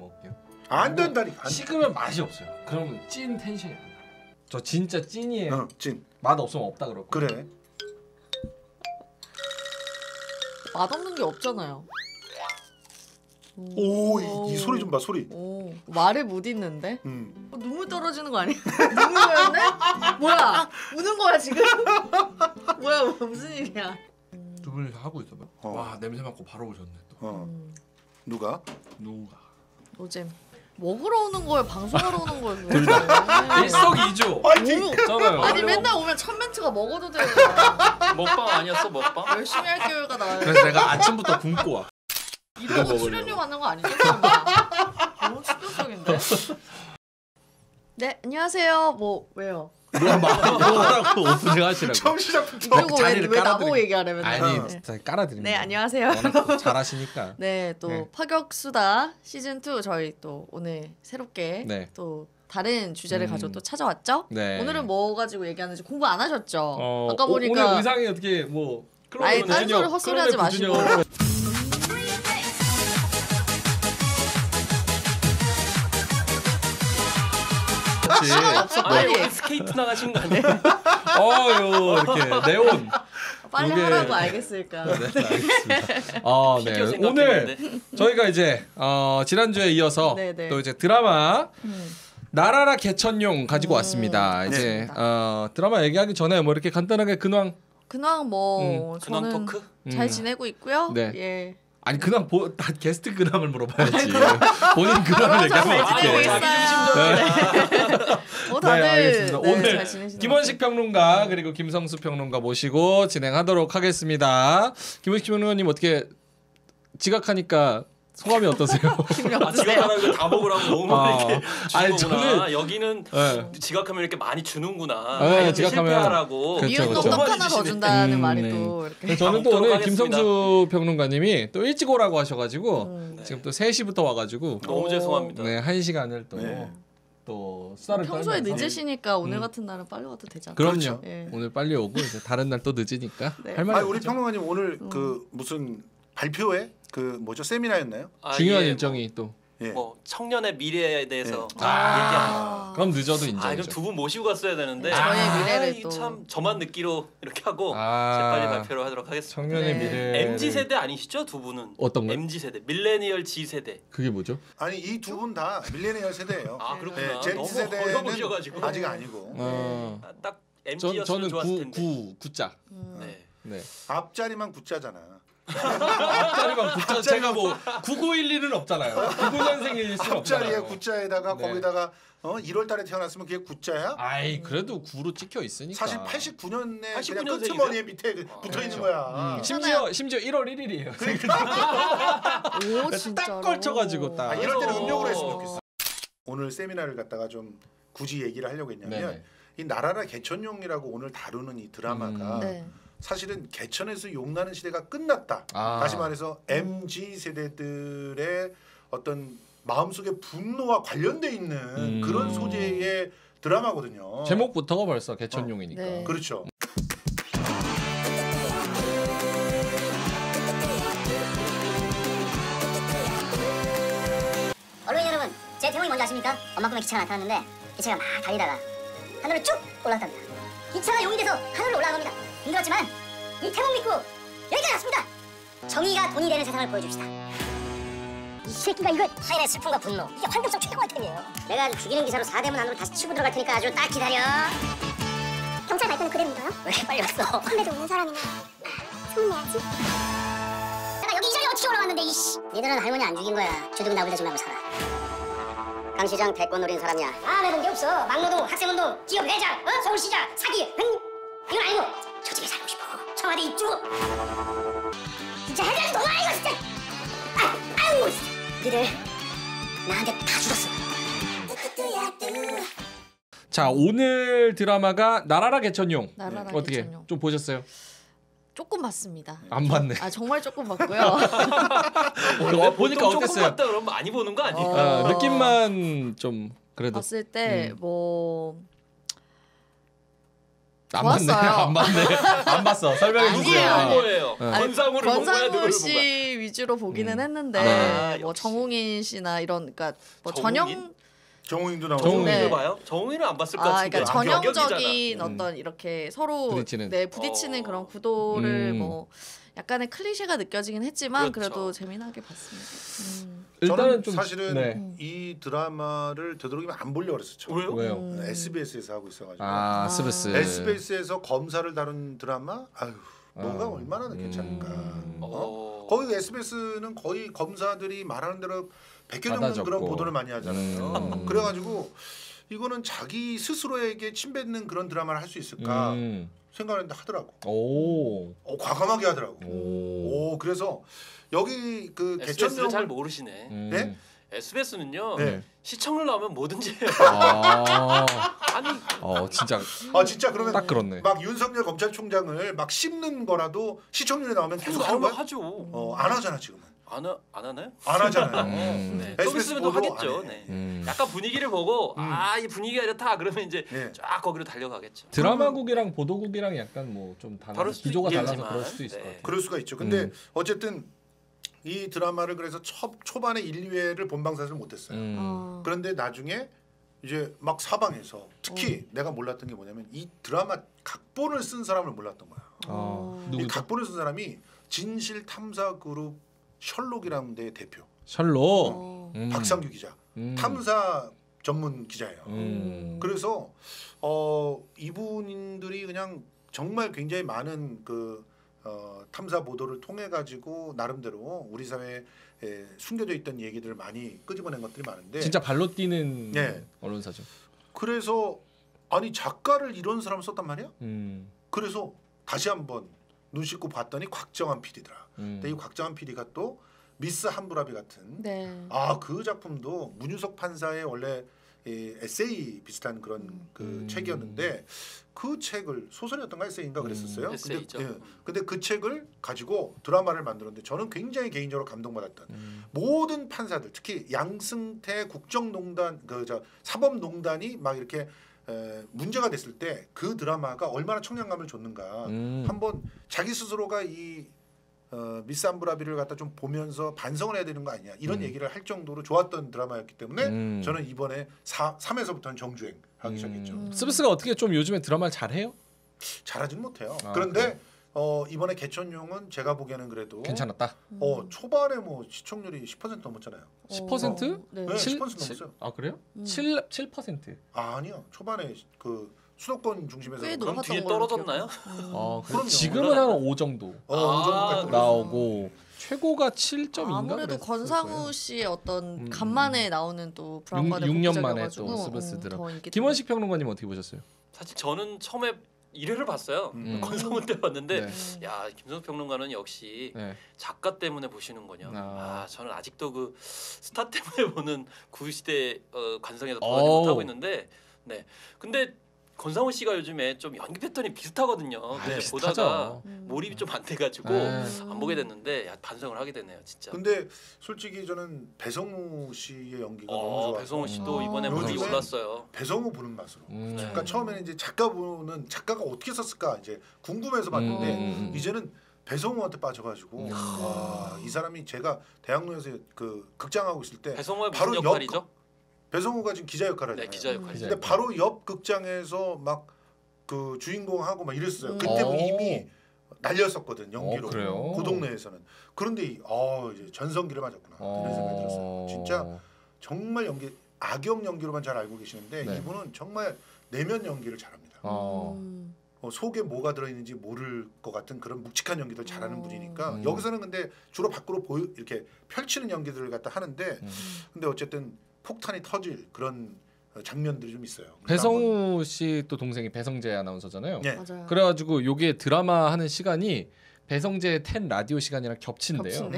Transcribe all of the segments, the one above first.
먹을게요. 안 된다니까. 안 식으면 맛이 없어요. 그러면 찐 텐션이 안 나. 저 진짜 찐이에요. 어, 찐. 맛 없으면 없다 그러고. 그래. 맛없는 게 없잖아요. 오, 이, 이 소리 좀 봐, 소리. 오, 말을 못 읽는데? 음. 어, 눈물 떨어지는 거 아니야? 눈물 거였네? 뭐야? 우는 거야 지금? 뭐야 무슨 일이야? 두 분이 하고 있어봐. 어. 와 냄새 맡고 바로 오셨네 또. 어. 음, 누가? 누가? 노잼. 먹으러 오는 거예요? 방송하러 오는 거예요? 둘 다. 일석이조. 잖아요. 아니 맨날 오면 첫 멘트가 먹어도 돼요. 먹방 아니었어 먹방? 열심히 할게요가 나와요. 그래서 내가 아침부터 굶고 와. 이러고 먹으려고. 출연료 받는 거 아니죠? 너무 충격적인데. 네 안녕하세요. 뭐 왜요? 말하고 오프닝 하시라고. 처음 시작부터. 그리고 왜, 자리를 왜 나보고 맨날? 아니 네. 깔아드립니다. 네 안녕하세요. 잘하시니까. 네, 또 네. 파격수다 시즌 2 저희 또 오늘 새롭게 네. 또 다른 주제를 음. 가지고 또 찾아왔죠. 네. 오늘은 뭐 가지고 얘기하는지 공부 안 하셨죠? 어, 아까 오- 보니까 오 늘 의상이 어떻게 뭐 아니, 딴 소리 구준혁, 헛소리 하지 클로버 마시고. 그렇지. 없어 아 빨리 여기 스케이트 나가신 거 아니에요? 어유 이렇게 네온. 빨리 요게- 하라고 알겠으니까. 네, 알겠습니다. 어, 네. 오늘 저희가 이제 어, 지난주에 이어서 네, 네. 또 이제 드라마 음. 나라라 개천용 가지고 음, 왔습니다. 이제 맞습니다. 어, 드라마 얘기하기 전에 뭐 이렇게 간단하게 근황 근황 뭐 근황 저는 토크? 잘 음. 지내고 있고요. 네. 예. 아니 근황 보, 다 게스트 근황을 물어봐야지. 본인 근황을 얘기하면 어떡해. 뭐 다들 네, 알겠습니다. 네, 오늘 김원식 평론가 그리고 김성수 평론가 모시고 진행하도록 하겠습니다. 김원식 평론가님 어떻게 지각하니까 소감이 어떠세요? 아 지각하라는 거다 먹으라고 너무 아. 이렇게 아니, 저는- 여기는 네. 지각하면 이렇게 많이 주는구나 네, 지각하면- 실패하라고 그렇죠, 그렇죠. 놈떡 하나 더 준다는 음, 말이 네. 또 이렇게. 저는 또 오늘 하겠습니다. 김성수 평론가님이 또 일찍 오라고 하셔가지고 음. 지금 또 3시부터 와가지고 너무 죄송합니다 네, 한 시간을 또, 네. 또 수다를 평소에. 늦으시니까 오늘 음. 같은 날은 빨리 와도 되잖아요. 그럼요. 예. 오늘 빨리 오고 이제 다른 날 또 늦으니까 네. 할 말이 아니 우리. 평론가님 오늘 그 무슨 발표회 그 뭐죠 세미나였나요? 아, 중요한 이게 일정이 또 예. 뭐, 뭐 청년의 미래에 대해서 예. 아. 그럼 늦어도 아 인정이죠. 그럼 두 분 모시고 갔어야 되는데 저의 아, 미래를 이거 또. 참 저만 듣기로 이렇게 하고 아. 재빨리 발표를 하도록 하겠습니다 청년의 네. 미래 MZ 세대 아니시죠 두 분은? 어떤 거요? MZ 세대 밀레니얼 Z 세대 그게 뭐죠? 아니 이 두 분 다 밀레니얼 세대예요. 아 그렇구나 네, 너무 세대는 어려보셔가지고 아직 아니고 어. 아, 딱전 MZ였으면 저는 좋았을 구 텐데 구 구자. 음. 네. 네. 앞자리만 구자잖아. 앞자리만 구자 제가 뭐 9911은 없잖아요. 99년생일 수는 앞자리에 없잖아요. 구자에다가 네. 거기다가 어 1월 달에 태어났으면 그게 구자야? 아이 그래도 구로 찍혀 있으니까. 사실 89년에 그냥 89 년생이세요? 끄트머리에 밑에 그 아, 붙어 있는 그렇죠. 거야. 음, 심지어 심지어 1월 1일이에요. 오 진짜로. 딱 걸쳐 가지고 딱. 아, 이럴 때는 그래서- 음력으로 했으면 좋겠어. 오늘 세미나를 갖다가 좀 굳이 얘기를 하려고 했냐면 네네. 이 나라라 개천용이라고 오늘 다루는 이 드라마가 음. 네. 사실은 개천에서 용나는 시대가 끝났다. 아. 다시 말해서 MG 세대들의 어떤 마음속의 분노와 관련돼 있는 음. 그런 소재의 드라마거든요. 제목부터가 벌써 개천용이니까. 네. 그렇죠. 언론인 여러분, 제 제목이 뭔지 아십니까? 엄마 꿈에 기차가 나타났는데 기차가 막 달리다가 하늘을 쭉 올라갔답니다. 기차가 용이 돼서 하늘로 올라간 겁니다. 힘들었지만 이 태몽 믿고 여기까지 왔습니다. 정의가 돈이 되는 세상을 보여줍시다. 이 새끼가 이거 타인의 슬픔과 분노 이게 환경성 최고 아이템이에요. 내가 아주 죽이는 기사로 사대문 안으로 다시 치고 들어갈 테니까 아주 딱 기다려. 경찰 발표는 그대로 믿어요? 왜 빨리 왔어? 선배도 오는 사람이네. 소문내야지. 내가 여기 이 자리에 어떻게 올라왔는데 이씨. 니들은 할머니 안 죽인 거야. 주둥 나불대지 말고 살아. 강 시장 대권 노린 사람이야. 아, 내본 게 없어. 막노동, 학생운동, 기업 회장, 어? 서울시장, 사기, 응? 이건 아니고 저 집에 살고 싶어. 청와대 입주. 진짜 해자지 너무 아니고 진짜. 아, 아유, 진짜. 니들 나한테 다 죽었어. 자 오늘 드라마가 나라라 개천용. 나라라 어떻게 개천용. 좀 보셨어요? 조금 봤습니다. 안 봤네. 아 정말 조금 봤고요. 어, 보니까 어땠어요? 봤다 그러면 많이 보는 거 아니에요? 어. 아, 느낌만 좀 그래도 봤을 때 음. 뭐안 봤네. 좋았어요. 안 봤네. 안 봤어. 설명해 아니에요. 주세요. 본 거예요? 네. 권상우를 본 거야, 권상우 씨? 위주로 보기는 음. 했는데 아, 뭐 역시. 정웅인 씨나 이런 그러니까 뭐 정웅인? 전형 정우인도 나오고. 정우인. 네. 정우를 봐요? 정우이는 안 봤을 것 아 같은데. 그러니까 아, 전형적인 음. 어떤 이렇게 서로 부딪히는. 네 부딪히는 어. 그런 구도를 음. 뭐 약간의 클리셰가 느껴지긴 했지만 그래 그렇죠. 도 재미나게 봤습니다. 음. 일단은 저는 좀 사실은 네. 이 드라마를 되도록이면 안 보려고 그랬어요. 처음에. 왜요? 왜요? 음. SBS에서 하고 있어가지고. 아, 아. 스브스. SBS에서 검사를 다룬 드라마, 아유 뭐가 아. 얼마나 괜찮을까. 음. 어? 어. 거기 SBS는 거의 검사들이 말하는 대로 베껴 적는 받아적고. 그런 보도를 많이 하잖아요. 음. 그래가지고 이거는 자기 스스로에게 침뱉는 그런 드라마를 할 수 있을까 음. 생각했는데 하더라고. 오. 어, 과감하게 하더라고. 오. 오 그래서 여기 그 개천명 잘 모르시네. 음. 네? SBS는요. 네. 시청률 나오면 뭐든지 해요. 아. 아니 어, 진짜 아 진짜 그러면 딱 그렇네. 막 윤석열 검찰총장을 막 씹는 거라도 시청률이 나오면 계속 하는 거야? 하죠. 어, 안 하잖아 지금은. 안, 하, 안 하나요? 안 하잖아요. 음. 네. 좀 있으면 또 하겠죠. 안 해. 네. 음. 약간 분위기를 보고 음. 아이 분위기가 이렇다 그러면 이제 네. 쫙 거기로 달려가겠죠. 드라마국이랑 보도국이랑 약간 뭐좀 수도 기조가 달라서 있겠지만, 그럴 수도 있을 네. 것 같아요. 그럴 수가 있죠. 근데 음. 어쨌든 이 드라마를 그래서 첫 초반에 1, 2회를 본방사수를 못했어요. 음. 어. 그런데 나중에 이제 막 사방에서 특히 내가 몰랐던 게 뭐냐면 이 드라마 각본을 쓴 사람을 몰랐던 거야. 어. 이 누구죠? 각본을 쓴 사람이 진실 탐사 그룹 셜록이라는 데의 대표 셜록. 어. 음. 박상규 기자. 음. 탐사 전문 기자예요. 음. 그래서 어 이분들이 그냥 정말 굉장히 많은 그 어, 탐사 보도를 통해 가지고 나름대로 우리 사회에 숨겨져 있던 얘기들을 많이 끄집어낸 것들이 많은데 진짜 발로 뛰는 네. 언론사죠. 그래서 아니 작가를 이런 사람 썼단 말이야? 음. 그래서 다시 한번 눈 씻고 봤더니 곽정한 PD더라. 음. 근데 이 곽정한 PD가 또 미스 함부라비 같은 네. 아그 작품도 문유석 판사의 원래 이 에세이 비슷한 그런 그 음. 책이었는데 그 책을 소설이었던가 에세이인가 그랬었어요. 음. 근데, 예, 근데 그 책을 가지고 드라마를 만들었는데 저는 굉장히 개인적으로 감동받았던 음. 모든 판사들 특히 양승태 국정농단 그 저 사법농단이 막 이렇게 에, 문제가 됐을 때 그 드라마가 얼마나 청량감을 줬는가 음. 한번 자기 스스로가 이 어, 미스 암브라비를 갖다 좀 보면서 반성을 해야 되는 거 아니냐 이런 음. 얘기를 할 정도로 좋았던 드라마였기 때문에 음. 저는 이번에 4, 3에서부터는 정주행 하기 시작했죠. 음. 스브스가 어떻게 좀 요즘에 드라마를 잘해요? 잘하진 못해요. 아, 그런데 어, 이번에 개천용은 제가 보기에는 그래도 괜찮았다. 어, 초반에 뭐 시청률이 10% 넘었잖아요. 10%? 어, 네. 네, 칠- 10% 칠- 넘었어요. 아 그래요? 음. 7 7%. 아, 아니요. 초반에 그 수도권 중심에서 꽤 그럼 높았던 뒤에 떨어졌나요? 기억해요. 음. 어, 그럼요. 지금은 한 5 정도 어, 아, 그 정도까지 그래요? 나오고 최고가 7점인가 아무래도 권상우 씨의 어떤 음. 간만에 나오는 또 불안과의 육- 육년 만에 복제적이어가지고, 또 스브스 음, 인기 김원식 평론가님 어떻게 보셨어요? 사실 저는 처음에 1회를 봤어요. 음. 권성훈 때 봤는데 네. 야 김성수 평론가는 역시 네. 작가 때문에 보시는군요. 아. 아, 저는 아직도 그 스타 때문에 보는 구시대 어, 관성에서. 벗어나지 못하고 있는데, 네. 근데 권상우 씨가 요즘에 좀 연기 패턴이 비슷하거든요. 아, 근데 비슷하죠. 보다가 음. 몰입이 좀 안 돼가지고 네. 안 보게 됐는데 야, 반성을 하게 되네요, 진짜. 근데 솔직히 저는 배성우 씨의 연기가 너무 어, 좋아. 배성우 씨도 음. 이번에 요즘에 올랐어요. 배성우 보는 맛으로. 음. 그러니까 처음에는 이제 작가 보는 작가가 어떻게 썼을까 이제 궁금해서 봤는데 음. 이제는 배성우한테 빠져가지고 음. 와, 이 사람이 제가 대학로에서 그 극장하고 있을 때 배성우의 바로 무슨 옆- 역할이죠? 배성우가 지금 기자 역할을 네, 하잖아요. 기자 음. 역할이죠. 근데 바로 옆 극장에서 막 그 주인공하고 막 이랬어요. 음. 그때 뭐 오. 이미 날렸었거든 연기로 어, 그래요? 그 동네에서는. 그런데 이, 어 이제 전성기를 맞았구나 이런 생각이 들었어요. 진짜 정말 연기 악역 연기로만 잘 알고 계시는데 네. 이분은 정말 내면 연기를 잘합니다. 어. 음. 어, 속에 뭐가 들어있는지 모를 것 같은 그런 묵직한 연기들 잘하는 음. 분이니까 음. 여기서는 근데 주로 밖으로 보여 이렇게 펼치는 연기들을 갖다 하는데 음. 근데 어쨌든 폭탄이 터질 그런 어, 장면들이 좀 있어요. 배성우 씨 또 동생이 배성재 아나운서잖아요. 네. 맞아요. 그래가지고 요게 드라마 하는 시간이 배성재 텐 라디오 시간이랑 겹친대요.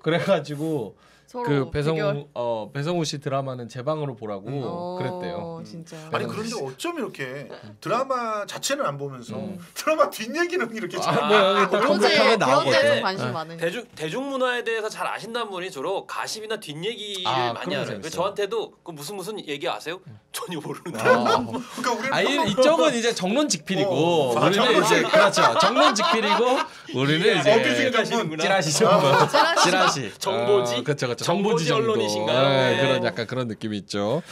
그래가지고 그. 배성우 어 배성우 씨 드라마는 제 방으로 보라고 어, 그랬대요. 진짜. 아니 네. 그런데 어쩜 이렇게 드라마 자체는 안 보면서 음. 드라마 뒷 얘기는 이렇게 아, 잘뭐 여기 딱. 데좀 네. 관심 네. 많으니까. 대중 대중 문화에 대해서 잘 아신다는 분이 주로 가십이나 뒷 얘기를 아, 많이 알아요. 저한테도 그 무슨 무슨 얘기 아세요? 전혀 모르는데. 아, 그러니까 우리는 아니 이쪽은 이제 정론직필이고 어, 아, 우리는 이제 정론직필. 그렇죠 정론직필이고 우리는 이제. 찌라시 정도 찌라시 정보지? 어, 그렇죠 그렇죠 정보지 정보지 정도 언론이신가요? 네, 네. 그런 약간 그런 느낌이 있죠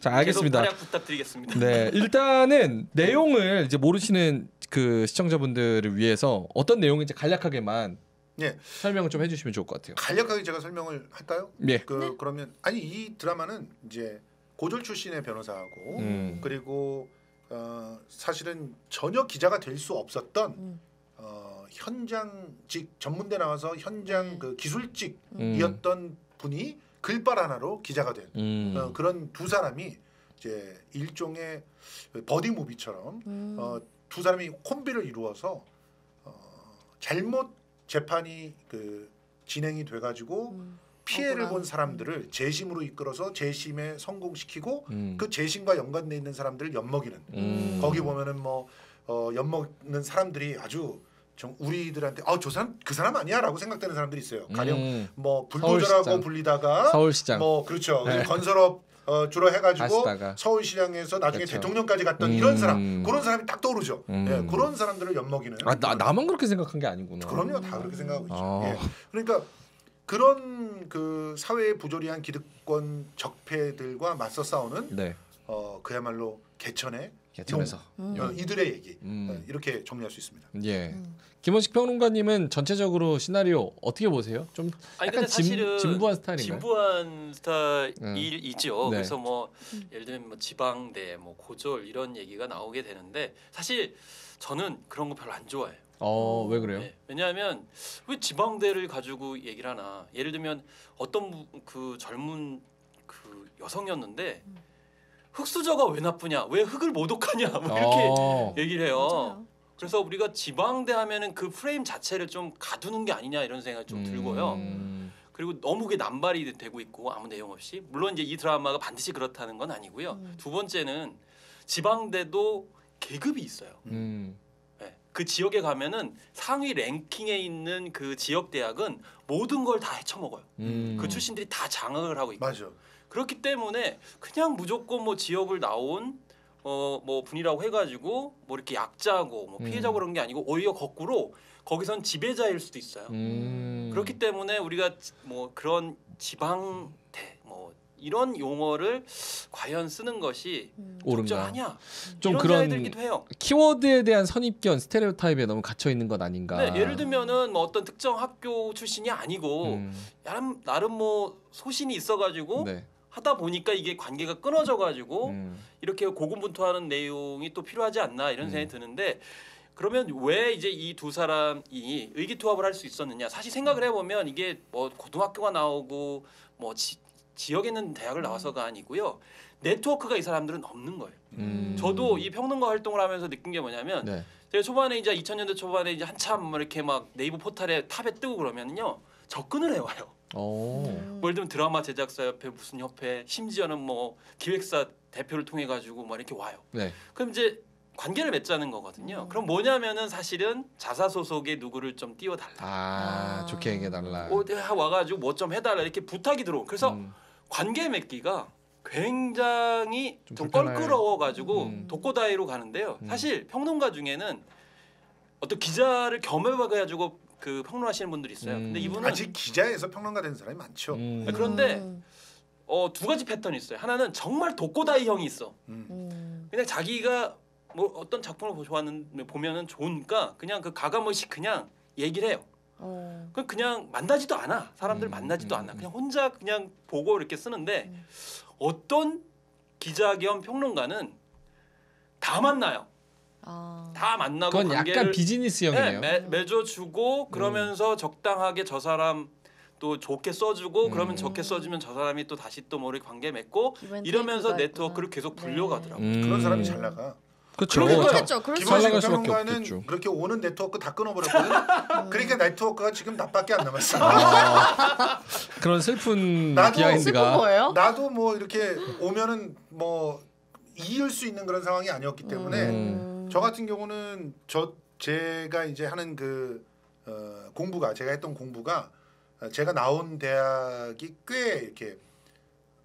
자 알겠습니다 계속 활약 부탁드리겠습니다. 네 일단은 내용을 이제 모르시는 그 시청자분들을 위해서 어떤 내용인지 간략하게만 예. 설명을 좀 해주시면 좋을 것 같아요 간략하게 제가 설명을 할까요? 예 그 네. 그러면 아니 이 드라마는 이제 고졸 출신의 변호사하고 음. 그리고 어, 사실은 전혀 기자가 될 수 없었던 음. 어, 현장직 전문대 나와서 현장 음. 그 기술직이었던 음. 분이 글빨 하나로 기자가 된 음. 어, 그런 두 사람이 이제 일종의 버디 무비처럼 음. 어, 두 사람이 콤비를 이루어서 어, 잘못 재판이 그 진행이 돼가지고 음. 피해를 억울한. 본 사람들을 재심으로 이끌어서 재심에 성공시키고 음. 그 재심과 연관돼 있는 사람들을 엿먹이는 음. 거기 보면은 뭐 어, 엿먹는 사람들이 아주 좀 우리들한테 아저 사람 그 사람 아니야라고 생각되는 사람들이 있어요. 가령 음. 뭐 불도저라고 서울시장. 불리다가 서울시장 뭐 그렇죠 네. 건설업 어, 주로 해가지고 하시다가. 서울시장에서 나중에 그렇죠. 대통령까지 갔던 음. 이런 사람 그런 사람이 딱 떠오르죠. 음. 예, 그런 사람들을 엿먹이는 아 나, 나만 그렇게 생각한 게 아니구나 그럼요 다 그렇게 생각하고 있죠. 아. 예. 그러니까 그런 그 사회에 부조리한 기득권 적폐들과 맞서 싸우는 네 어 그야말로 개천의 개천에서 음. 어, 이들의 얘기 음. 어, 이렇게 정리할 수 있습니다. 예 음. 김원식 평론가님은 전체적으로 시나리오 어떻게 보세요? 좀 아니 약간 근데 사실은 진, 진부한 스타일인가요? 진부한 스타일이죠. 네. 그래서 뭐 예를 들면 뭐 지방대, 뭐 고졸 이런 얘기가 나오게 되는데 사실 저는 그런 거 별로 안 좋아해요. 어 왜 그래요? 네. 왜냐하면 왜 지방대를 가지고 얘기를 하나? 예를 들면 어떤 부- 그 젊은 그 여성이었는데 흑수저가 왜 나쁘냐? 왜 흑을 모독하냐? 뭐 이렇게 어. 얘기를 해요. 맞아요. 그래서 우리가 지방대 하면은 그 프레임 자체를 좀 가두는 게 아니냐 이런 생각이 좀 들고요. 음. 그리고 너무 그게 남발이 되고 있고 아무 내용 없이 물론 이제 이 드라마가 반드시 그렇다는 건 아니고요. 음. 두 번째는 지방대도 계급이 있어요. 음. 네. 그 지역에 가면은 상위 랭킹에 있는 그 지역 대학은 모든 걸 다 헤쳐먹어요. 음. 그 출신들이 다 장악을 하고 있고 맞아. 그렇기 때문에 그냥 무조건 뭐 지역을 나온 어 뭐 분이라고 해가지고 뭐 이렇게 약자고 뭐 피해자고 음. 그런 게 아니고 오히려 거꾸로 거기선 지배자일 수도 있어요. 음. 그렇기 때문에 우리가 지- 뭐 그런 지방대 뭐 이런 용어를 과연 쓰는 것이 음. 옳은가? 적절하냐 좀 그런. 키워드에 대한 선입견 스테레오타입에 너무 갇혀 있는 것 아닌가? 네, 예를 들면은 뭐 어떤 특정 학교 출신이 아니고 음. 나름 나름 뭐 소신이 있어가지고 네. 하다 보니까 이게 관계가 끊어져 가지고 음. 이렇게 고군분투하는 내용이 또 필요하지 않나 이런 음. 생각이 드는데 그러면 왜 이제 이 두 사람이 의기투합을 할 수 있었느냐? 사실 생각을 해보면 이게 뭐 고등학교가 나오고 뭐 지, 지역에 있는 대학을 나와서가 아니고요 네트워크가 이 사람들은 없는 거예요. 음. 저도 이 평론가 활동을 하면서 느낀 게 뭐냐면 네. 제가 초반에 이제 2000년대 초반에 이제 한참 뭐 이렇게 막 네이버 포탈에 탑에 뜨고 그러면요 접근을 해와요. 오. 음. 뭐 예를 들면 드라마 제작사 협회 무슨 협회 심지어는 뭐 기획사 대표를 통해 가지고 막 이렇게 와요. 네. 그럼 이제 관계를 맺자는 거거든요. 음. 그럼 뭐냐면은 사실은 자사 소속의 누구를 좀 띄워달라. 아, 아. 좋게 얘기해 달라. 어, 와가지고 뭐 좀 해달라 이렇게 부탁이 들어. 그래서 음. 관계 맺기가 굉장히 좀 좀, 껄끄러워가지고 음. 독고다이로 가는데요. 음. 사실 평론가 중에는 어떤 기자를 겸해가지고 그 평론하시는 분들이 있어요. 음. 근데 이분은 아직 기자에서 평론가 된 사람이 많죠. 음. 그런데 음. 어, 두 가지 패턴이 있어요. 하나는 정말 독고다이 형이 있어. 음. 음. 그냥 자기가 뭐 어떤 작품을 좋아하는 보면은 좋으니까 그냥 그 가감없이 그냥 얘기를 해요. 어. 그 그냥 만나지도 않아. 사람들 음, 만나지도 음, 않아. 음. 그냥 혼자 그냥 보고 이렇게 쓰는데 음. 어떤 기자 겸 평론가는 다 만나요. 아. 다 만나고 그건 관계를 약간 비즈니스형이네요. 네, 매, 맺어주고 그러면서 적당하게 저 사람 또 좋게 써주고 그러면 음. 좋게 써주면 저 사람이 또 다시 또 모르게 관계 맺고 이러면서 네트워크를 있구나. 계속 네. 불려가더라고 요. 음. 그런 사람이 잘 나가. 그렇죠. 그러니까요. 그렇겠죠. 그럴 수 김원식 수밖에 평론가는. 그렇게 오는 네트워크 다 끊어버렸거든. 그러니까 네트워크가 지금 나밖에 안 남았어. 아, 그런 슬픈 나도 슬픈 비하인드가 거예요? 나도 뭐 이렇게 오면은 뭐 이을 수 있는 그런 상황이 아니었기 때문에 음. 저 같은 경우는 저 제가 이제 하는 그 어, 공부가 제가 했던 공부가 어, 제가 나온 대학이 꽤 이렇게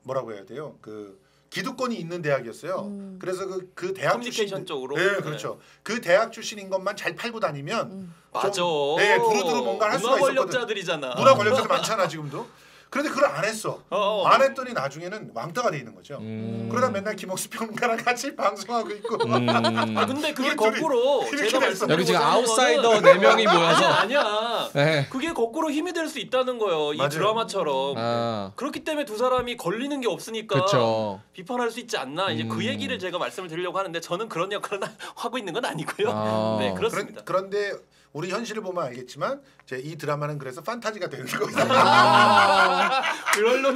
뭐라고 해야 돼요? 그 기득권이 있는 대학이었어요. 음. 그래서 그, 그 대학 출신 쪽으로. 네, 그렇죠. 그 대학 출신인 것만 잘 팔고 다니면 음. 맞아. 좀, 네, 두루두루 뭔가를 할 수가 문화 있었거든. 권력자들이잖아. 문화 권력자들 많잖아 지금도. 그런데 그걸 안 했어. 어, 어. 안 했더니 나중에는 왕따가 돼 있는 거죠. 음. 그러다 맨날 김옥수 평론가랑 같이 방송하고 있고. 음. 아 근데 그게 거꾸로 제가 됐어. 여기 지금 아웃사이더 네 명이 모여서 아니야. 네. 그게 거꾸로 힘이 될 수 있다는 거예요. 이 맞아요. 드라마처럼. 아, 그렇기 때문에 두 사람이 걸리는 게 없으니까 그렇죠. 비판할 수 있지 않나 이제 음. 그 얘기를 제가 말씀을 드리려고 하는데 저는 그런 역할을 하고 있는 건 아니고요. 아. 네 그런, 그렇습니다. 그런데 우리 현실을 보면 알겠지만 제 이 드라마는 그래서 판타지가 되는 거예요. 그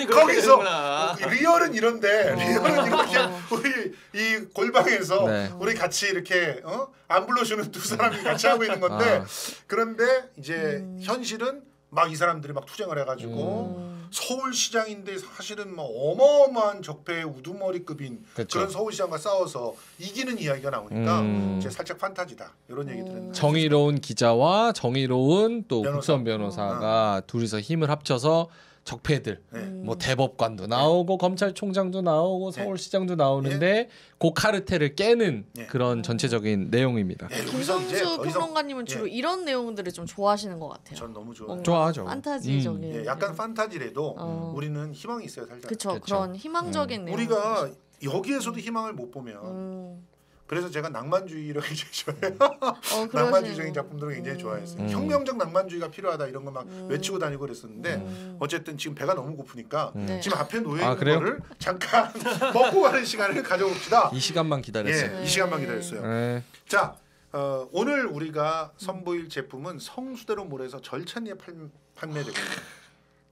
그렇게 거기서 되는구나. real은 이런데 real은 이렇게 우리 이 골방에서 네. 우리 같이 이렇게 어? 안 불러주는 두 사람이 같이 하고 있는 건데 아. 그런데 이제 현실은 막 이 사람들이 막 투쟁을 해가지고 음. 서울시장인데 사실은 뭐 어마어마한 적폐의 우두머리급인 그쵸. 그런 서울시장과 싸워서 이기는 이야기가 나오니까 음. 이제 살짝 판타지다 이런 얘기들은 정의로운 기자와 정의로운 또 변호사. 국선 변호사가 둘이서 힘을 합쳐서 적폐들 네. 뭐 대법관도 나오고 검찰총장도 나오고 네. 서울시장도 나오는데 그 카르텔을 깨는 네. 그런 전체적인 내용입니다. 네, 김성수 평론가님은 주로 예. 이런 내용들을 좀 좋아하시는 것 같아요. 전 너무 좋아요. 뭔가 좋아하죠. 판타지적인. 예, 약간 판타지라도 어. 우리는 희망이 있어요 살짝. 그쵸, 그쵸. 그런 희망적인 내용. 우리가 여기에서도 희망을 못 보면 음. 그래서 제가 낭만주의를 굉장히 좋아해요. 어, 낭만주의적인 작품들을 굉장히 음. 좋아했어요. 음. 혁명적 낭만주의가 필요하다 이런 거막 음. 외치고 다니고 그랬었는데 음. 어쨌든 지금 배가 너무 고프니까 음. 네. 지금 앞에 놓여 아, 있는 그래요? 거를 잠깐 먹고 가는 시간을 가져봅시다. 이 시간만 기다렸어요. 예, 이 시간만 기다렸어요. 네. 자, 어, 오늘 우리가 선보일 제품은 성수대로 몰에서 절찬리에 팔, 판매되고 있는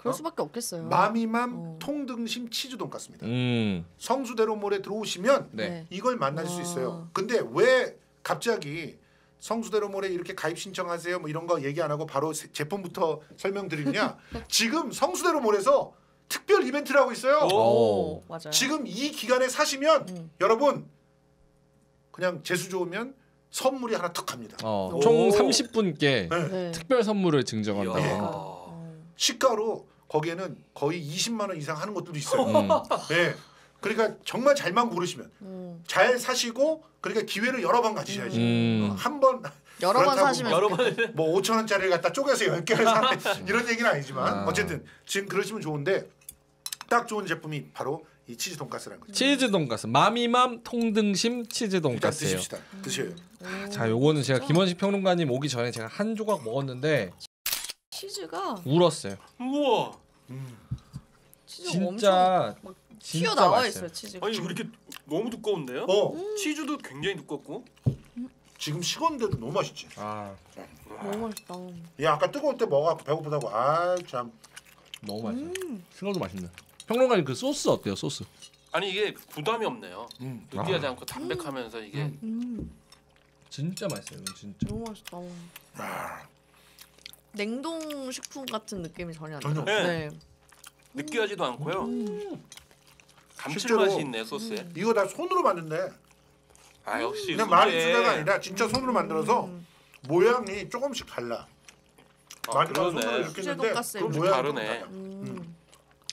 그럴 수밖에 없겠어요. 마미맘 어. 통등심 치즈 돈가스입니다. 음. 성수대로 몰에 들어오시면 네. 이걸 만날 수 와. 있어요. 근데 왜 갑자기 성수대로 몰에 이렇게 가입 신청하세요 뭐 이런 거 얘기 안 하고 바로 세- 제품부터 설명드리냐? 지금 성수대로 몰에서 특별 이벤트를 하고 있어요. 오. 오, 맞아요. 지금 이 기간에 사시면 음. 여러분 그냥 재수 좋으면 선물이 하나 턱 갑니다. 어, 오. 총 30분께 네. 네. 특별 선물을 증정한다고 예. 합니다. 어. 시가로 거기에는 거의 20만 원 이상 하는 것들도 있어요. 음. 네. 그러니까 정말 잘만 고르시면 음. 잘 사시고 그러니까 기회를 여러 번 가지셔야지. 음. 한번 여러 번 사시면 여러 번뭐 5천 원짜리를 갖다 쪼개서 10개를 사 이런 얘기는 아니지만 아. 어쨌든 지금 그러시면 좋은데 딱 좋은 제품이 바로 이 치즈 돈가스라는 거죠. 치즈 돈가스 마미맘 통등심 치즈 돈가스예요. 드십시다. 드셔요. 음. 자, 요거는 제가 김원식 평론가님 오기 전에 제가 한 조각 먹었는데 치즈가 울었어요. 우와. 엄청 진짜 막 진짜 튀어 나와. 있어요 치즈가. 아니 왜 이렇게 너무 두꺼운데요? 어 치즈도 굉장히 두껍고. 지금 식었는데도 너무 맛있지. 아, 너무 맛있다. 얘 아까 뜨거울 때 먹어 배고프다고 아 참 너무 맛있어요. 음. 식어도 맛있네. 평론가님 그 소스 어때요? 소스? 아니 이게 부담이 없네요. 음. 느끼하지 않고 담백하면서 이게 음. 음. 진짜 맛있어요. 진짜. 너무 맛있다. 아, 냉동 식품 같은 느낌이 전혀 안 전혀 나요. 없어요. 네. 느끼하지도 않고요. 음. 감칠맛이 실제로- 있네 소스에. 이거 다 손으로 만든대. 아 역시 그냥 수제. 쓰다가 아니라 진짜 손으로 만들어서 음. 모양이 조금씩 달라. 아, 마지막 손으로 그러네. 이렇게 수제 했는데 돈가스 그 이렇게 모양이 다르네. 달라. 음.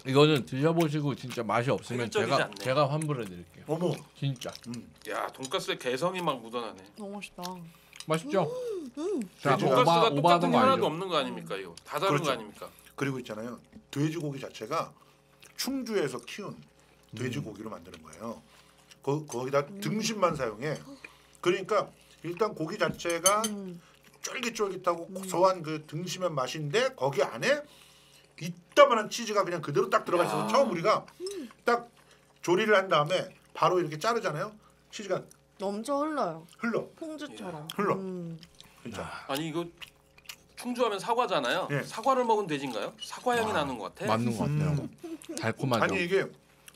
이거는 드셔보시고 진짜 맛이 없으면 제가 않네. 제가 환불해 드릴게요. 어머. 진짜 음. 야 돈가스에 개성이 막 묻어나네. 너무 맛있다. 맛있죠? 자, 돼지가- 오바 돈가스가 똑같은 게거 하나도? 없는 거 아닙니까 이거? 다 다른 그렇죠. 거 아닙니까? 그리고 있잖아요. 돼지고기 자체가 충주에서 키운 돼지고기로 만드는 거예요. 거, 거기다 등심만 사용해. 그러니까 일단 고기 자체가 음. 쫄깃쫄깃하고 고소한 그 등심의 맛인데 거기 안에 이따만한 치즈가 그냥 그대로 딱 들어가 있어서 야. 처음 우리가 딱 조리를 한 다음에 바로 이렇게 자르잖아요. 치즈가 넘쳐 흘러요. 흘러. 퐁즈처럼. 흘러. 음. 진짜. 아니 이거 충주하면 사과잖아요. 예. 사과를 먹은 돼지인가요? 사과 향이 아, 나는 것 같아. 맞는 것 같아요. 달콤하죠. 아니 이게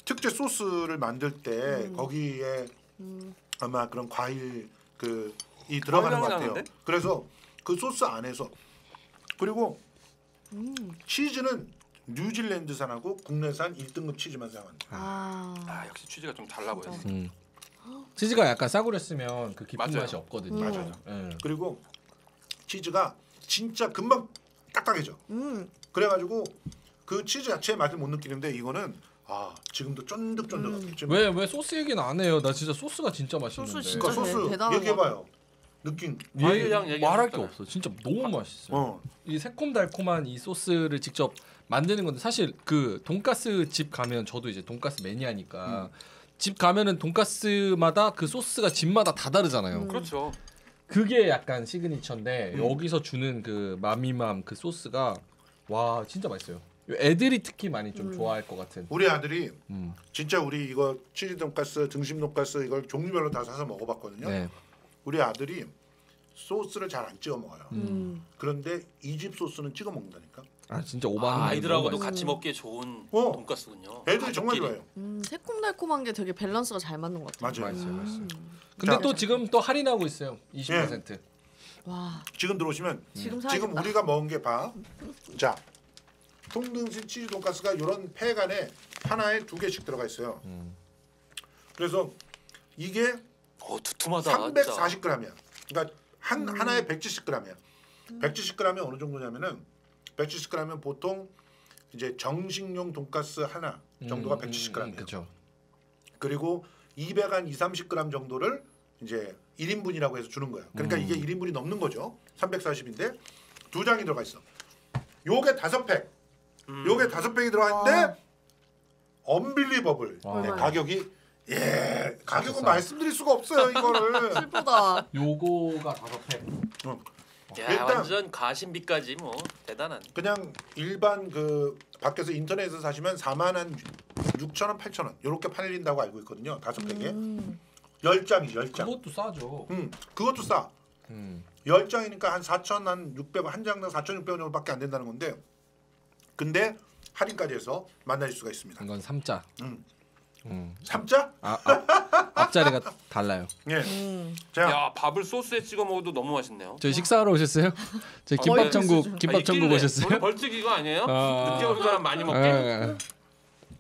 특제 소스를 만들 때 음. 거기에 음. 아마 그런 과일 그 이 들어가는 것 과일 향이 같아요. 나는데? 그래서 그 소스 안에서 그리고 음. 치즈는 뉴질랜드산하고 국내산 1등급 치즈만 사용한다. 아. 아 역시 취지가 좀 달라 보였어. 음. 치즈가 약간 싸구렸으면 그 깊은 맞아요. 맛이 없거든요. 맞아요. 예. 그리고 치즈가 진짜 금방 딱딱해져. 음. 그래가지고 그 치즈 자체의 맛을 못 느끼는데 이거는 아 지금도 쫀득쫀득하게 지금 왜 왜 소스 얘기는 안 해요? 나 진짜 소스가 진짜 맛있는데. 소스 진짜 그러니까 소스 대- 대단한 얘기해봐요. 느낌. 과일 얘향 얘기하셨잖아요. 말할 게 없어. 진짜 너무 맛있어요. 어. 이 새콤달콤한 이 소스를 직접 만드는 건데 사실 그 돈가스 집 가면 저도 이제 돈가스 매니아니까 집 가면은 돈가스마다 그 소스가 집마다 다 다르잖아요. 음. 그렇죠. 그게 약간 시그니처인데 음. 여기서 주는 그 마미맘 그 소스가 와 진짜 맛있어요. 애들이 특히 많이 좀 음. 좋아할 것 같은. 우리 아들이 음. 진짜 우리 이거 치즈 돈가스, 등심 돈가스 이걸 종류별로 다 사서 먹어봤거든요. 네. 우리 아들이 소스를 잘 안 찍어 먹어요. 음. 그런데 이 집 소스는 찍어 먹는다니까. 아 진짜 오바는 아, 아이들하고도 같이 음. 먹기에 좋은 어. 돈가스군요. 애들이 정말 가족끼리. 좋아해요. 음. 새콤달콤한 게 되게 밸런스가 잘 맞는 것 같아요. 맞아요. 맛있어요, 맛있어요. 음. 근데 자. 또 지금 또 할인하고 있어요. 20%. 와. 지금 들어오시면 지금 지금. 우리가 먹은 게 봐. 자, 통등심 치즈 돈가스가 이런 팩 안에 하나에 두 개씩 들어가 있어요. 음. 그래서 이게 어 두툼하다. 진짜. 340g이야. 그러니까 한 음. 하나에 170g이야. 170g이 어느 정도냐면은 170g이면 보통 이제 정식용 돈가스 하나 정도가 170g이에요. 그렇죠. 그리고 200한 2, 30g 정도를 이제 1인분이라고 해서 주는 거야. 그러니까 음. 이게 1인분이 넘는 거죠. 340인데 두 장이 들어가 있어. 요게 다섯 팩. 음. 요게 다섯 팩이 들어가 있는데 언빌리버블. 와. 네? 가격이 예, 가격은 싸. 말씀드릴 수가 없어요, 이거를. 슬프다. 요거가 다섯 팩. 어. 야, 일단- 완전 가심비까지 뭐 대단한. 그냥 일반 그 밖에서 인터넷에서 사시면 4만 한 6천 원, 8천 원 이렇게 팔린다고 알고 있거든요. 다섯 팩에 음. 열 장이 열 장. 그것도 싸죠. 음, 그것도 싸. 음. 열 장이니까 한 4천 한 600원 한 장당 4,600원 정도밖에 안 된다는 건데 근데 할인까지 해서 만나실 수가 있습니다. 이건 삼자. 음. 음. 삼자? 아, 아 앞자리가 달라요. 예. 음. 자, 야 밥을 소스에 찍어 먹어도 너무 맛있네요. 저희 식사하러 오셨어요? 저희 거의 김밥 천국 수준. 김밥 천국 오셨어요? 벌칙 이거 아니에요? 아. 늦게 온 사람 많이 먹게. 예.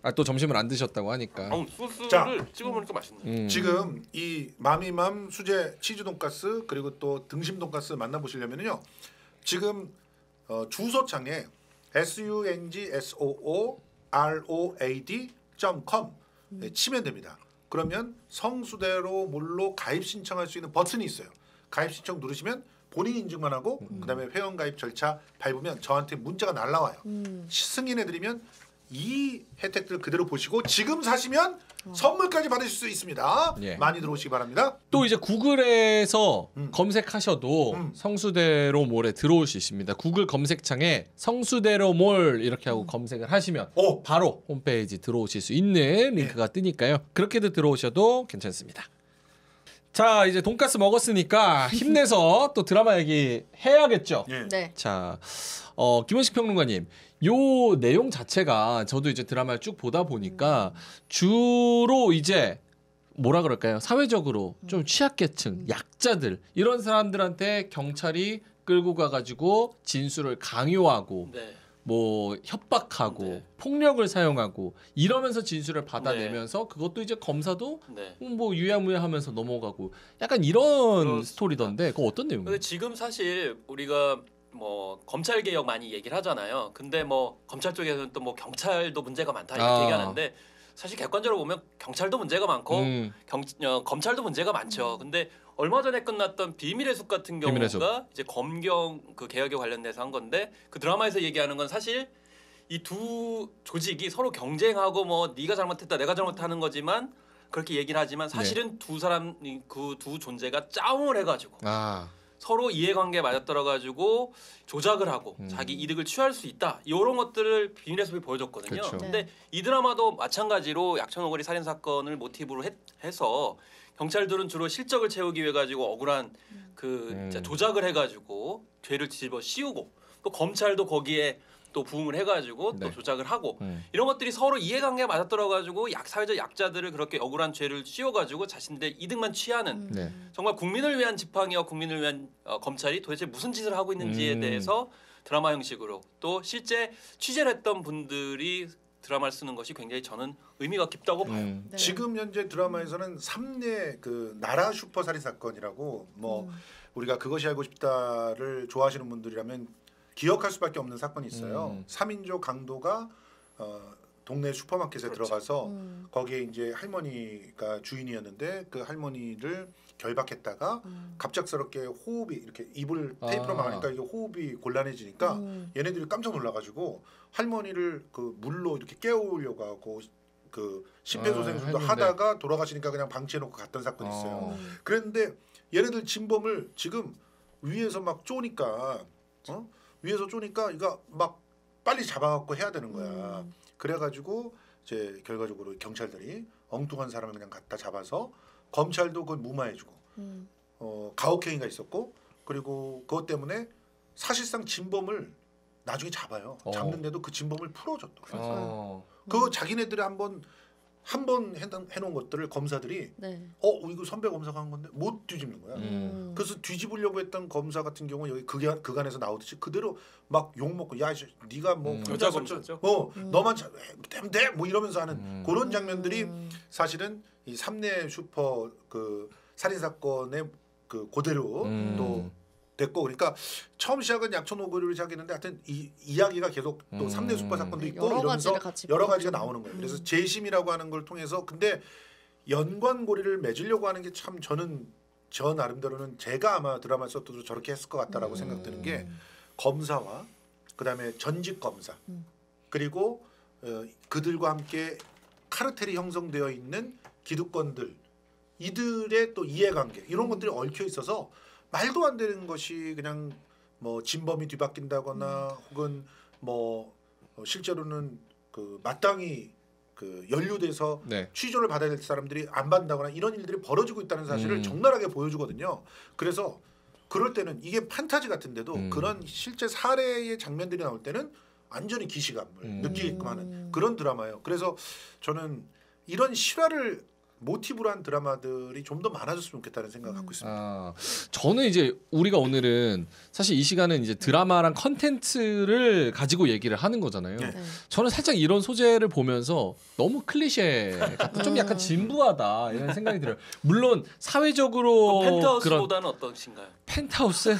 아또 점심을 안 드셨다고 하니까. 어, 소스를 자. 찍어 먹으니까 맛있네. 음. 지금 이 마미맘 수제 치즈 돈가스 그리고 또 등심 돈가스 만나보시려면요. 지금 어, 주소창에 s u n g s o o r o a d.com 네, 치면 됩니다. 그러면 성수대로 몰로 가입 신청할 수 있는 버튼이 있어요. 가입 신청 누르시면 본인 인증만 하고 그다음에 회원 가입 절차 밟으면 저한테 문자가 날라와요. 음. 승인해 드리면 이 혜택들 그대로 보시고 지금 사시면 선물까지 받으실 수 있습니다. 예. 많이 들어오시기 바랍니다. 또 이제 구글에서 음. 검색하셔도 음. 성수대로 몰에 들어올 수 있습니다. 구글 검색창에 성수대로 몰 이렇게 하고 검색을 하시면 오, 바로 홈페이지 들어오실 수 있는 링크가 뜨니까요. 그렇게도 들어오셔도 괜찮습니다. 자 이제 돈가스 먹었으니까 힘내서 또 드라마 얘기 해야겠죠. 예. 네. 자, 어, 김원식 평론가님, 요 내용 자체가 저도 이제 드라마를 쭉 보다 보니까 주로 이제 뭐라 그럴까요? 사회적으로 좀 취약계층, 약자들 이런 사람들한테 경찰이 끌고 가가지고 진술을 강요하고 네. 뭐 협박하고 네. 폭력을 사용하고 이러면서 진술을 받아내면서 그것도 이제 검사도 네. 뭐 유야무야하면서 넘어가고 약간 이런 그렇습니다. 스토리던데 그거 어떤 근데 내용이에요? 지금 사실 우리가 뭐 검찰 개혁 많이 얘기를 하잖아요. 근데 뭐 검찰 쪽에서는 또 뭐 경찰도 문제가 많다 이렇게 아. 얘기하는데 사실 객관적으로 보면 경찰도 문제가 많고 음. 경, 어, 검찰도 문제가 많죠. 근데 얼마 전에 끝났던 비밀의 숲 같은 경우가 비밀의 숲. 이제 검경 그 개혁에 관련돼서 한 건데 그 드라마에서 얘기하는 건 사실 이 두 조직이 서로 경쟁하고 뭐 네가 잘못했다 내가 잘못하는 거지만 그렇게 얘기를 하지만 사실은 두 사람 그 두 존재가 짜움을 해가지고 아. 서로 이해관계에 맞아떨어가지고 조작을 하고 음. 자기 이득을 취할 수 있다 이런 것들을 비밀의 숲이 보여줬거든요. 그렇죠. 근데 이 드라마도 마찬가지로 약천오거리 살인 사건을 모티브로 해, 해서 경찰들은 주로 실적을 채우기 위해 가지고 억울한 그 음. 조작을 해가지고 죄를 뒤집어 씌우고 또 검찰도 거기에 또 부응을 해가지고 네. 또 조작을 하고 음. 이런 것들이 서로 이해관계가 맞아떨어가지고 약 사회적 약자들을 그렇게 억울한 죄를 씌워가지고 자신들 이득만 취하는 음. 네. 정말 국민을 위한 지팡이와 국민을 위한 어, 검찰이 도대체 무슨 짓을 하고 있는지에 음. 대해서 드라마 형식으로 또 실제 취재를 했던 분들이 드라마를 쓰는 것이 굉장히 저는 의미가 깊다고 봐요. 음. 네. 지금 현재 드라마에서는 3대 그 나라 슈퍼 살인 사건이라고 뭐 음. 우리가 그것이 알고 싶다를 좋아하시는 분들이라면 기억할 수밖에 없는 사건이 있어요. 음. 3인조 강도가 어, 동네 슈퍼마켓에 그렇죠. 들어가서 음. 거기에 이제 할머니가 주인이었는데 그 할머니를 결박했다가 음. 갑작스럽게 호흡이 이렇게 입을 테이프로 아. 막으니까 이게 호흡이 곤란해지니까 음. 얘네들이 깜짝 놀라가지고 할머니를 그 물로 이렇게 깨우려고 하고 그 심폐소생술도 아. 하다가 돌아가시니까 그냥 방치해놓고 갔던 사건이 있어요. 어. 음. 그랬는데 얘네들 진범을 지금 위에서 막 쪼니까 어 위에서 쪼니까 이거 막 빨리 잡아갖고 해야 되는 거야. 음. 그래가지고 이제 결과적으로 경찰들이 엉뚱한 사람을 그냥 갖다 잡아서 검찰도 그걸 무마해주고 음. 어, 가혹행위가 있었고 그리고 그것 때문에 사실상 진범을 나중에 잡아요. 어. 잡는데도 그 진범을 풀어줬던 거예요. 어. 그 자기네들이 한번 한 번 해놓은 것들을 검사들이 네. 어 이거 선배 검사가 한 건데 못 뒤집는 거야. 음. 그래서 뒤집으려고 했던 검사 같은 경우 여기 그간 그간에서 나오듯이 그대로 막 욕 먹고 야 이씨, 네가 뭐 음. 여자 검사죠. 어 음. 너만 자- 되면 돼뭐 이러면서 하는 음. 그런 장면들이 음. 사실은 이 삼내 슈퍼 그 살인 사건의 그 고대로 음. 또 됐고 그러니까 처음 시작은 약촌 오거리를 시작했는데 하여튼 이 이야기가 계속 또 음. 삼내 슈퍼 사건도 네, 있고 여러 이러면서 여러. 가지가 나오는 거예요. 그래서 음. 재심이라고 하는 걸 통해서 근데 연관고리를 맺으려고 하는 게 참 저는 저 나름대로는 제가 아마 드라마 썼도 저렇게 했을 것 같다라고 음. 생각드는 게 검사와 그다음에 전직 검사 음. 그리고 어, 그들과 함께 카르텔이 형성되어 있는 기득권들 이들의 또 이해관계 이런 것들이 얽혀 있어서 말도 안 되는 것이 그냥 뭐 진범이 뒤바뀐다거나 혹은 뭐 어, 실제로는 그 마땅히 그 연루돼서 네. 취조를 받아야 될 사람들이 안 받는다거나 이런 일들이 벌어지고 있다는 사실을 음. 적나라하게 보여주거든요. 그래서 그럴 때는 이게 판타지 같은데도 음. 그런 실제 사례의 장면들이 나올 때는 완전히 기시감을 음. 느끼게끔 하는 음. 그런 드라마예요. 그래서 저는 이런 실화를 모티브로 한 드라마들이 좀 더 많아졌으면 좋겠다는 생각을 갖고 있습니다. 아, 저는 이제 우리가 오늘은 사실 이 시간은 이제 드라마랑 컨텐츠를 가지고 얘기를 하는 거잖아요. 네. 네. 저는 살짝 이런 소재를 보면서 너무 클리셰 같다. 좀 약간 음. 진부하다 이런 생각이 들어요. 물론 사회적으로 그런 펜트하우스보다는 어떠신가요? 펜트하우스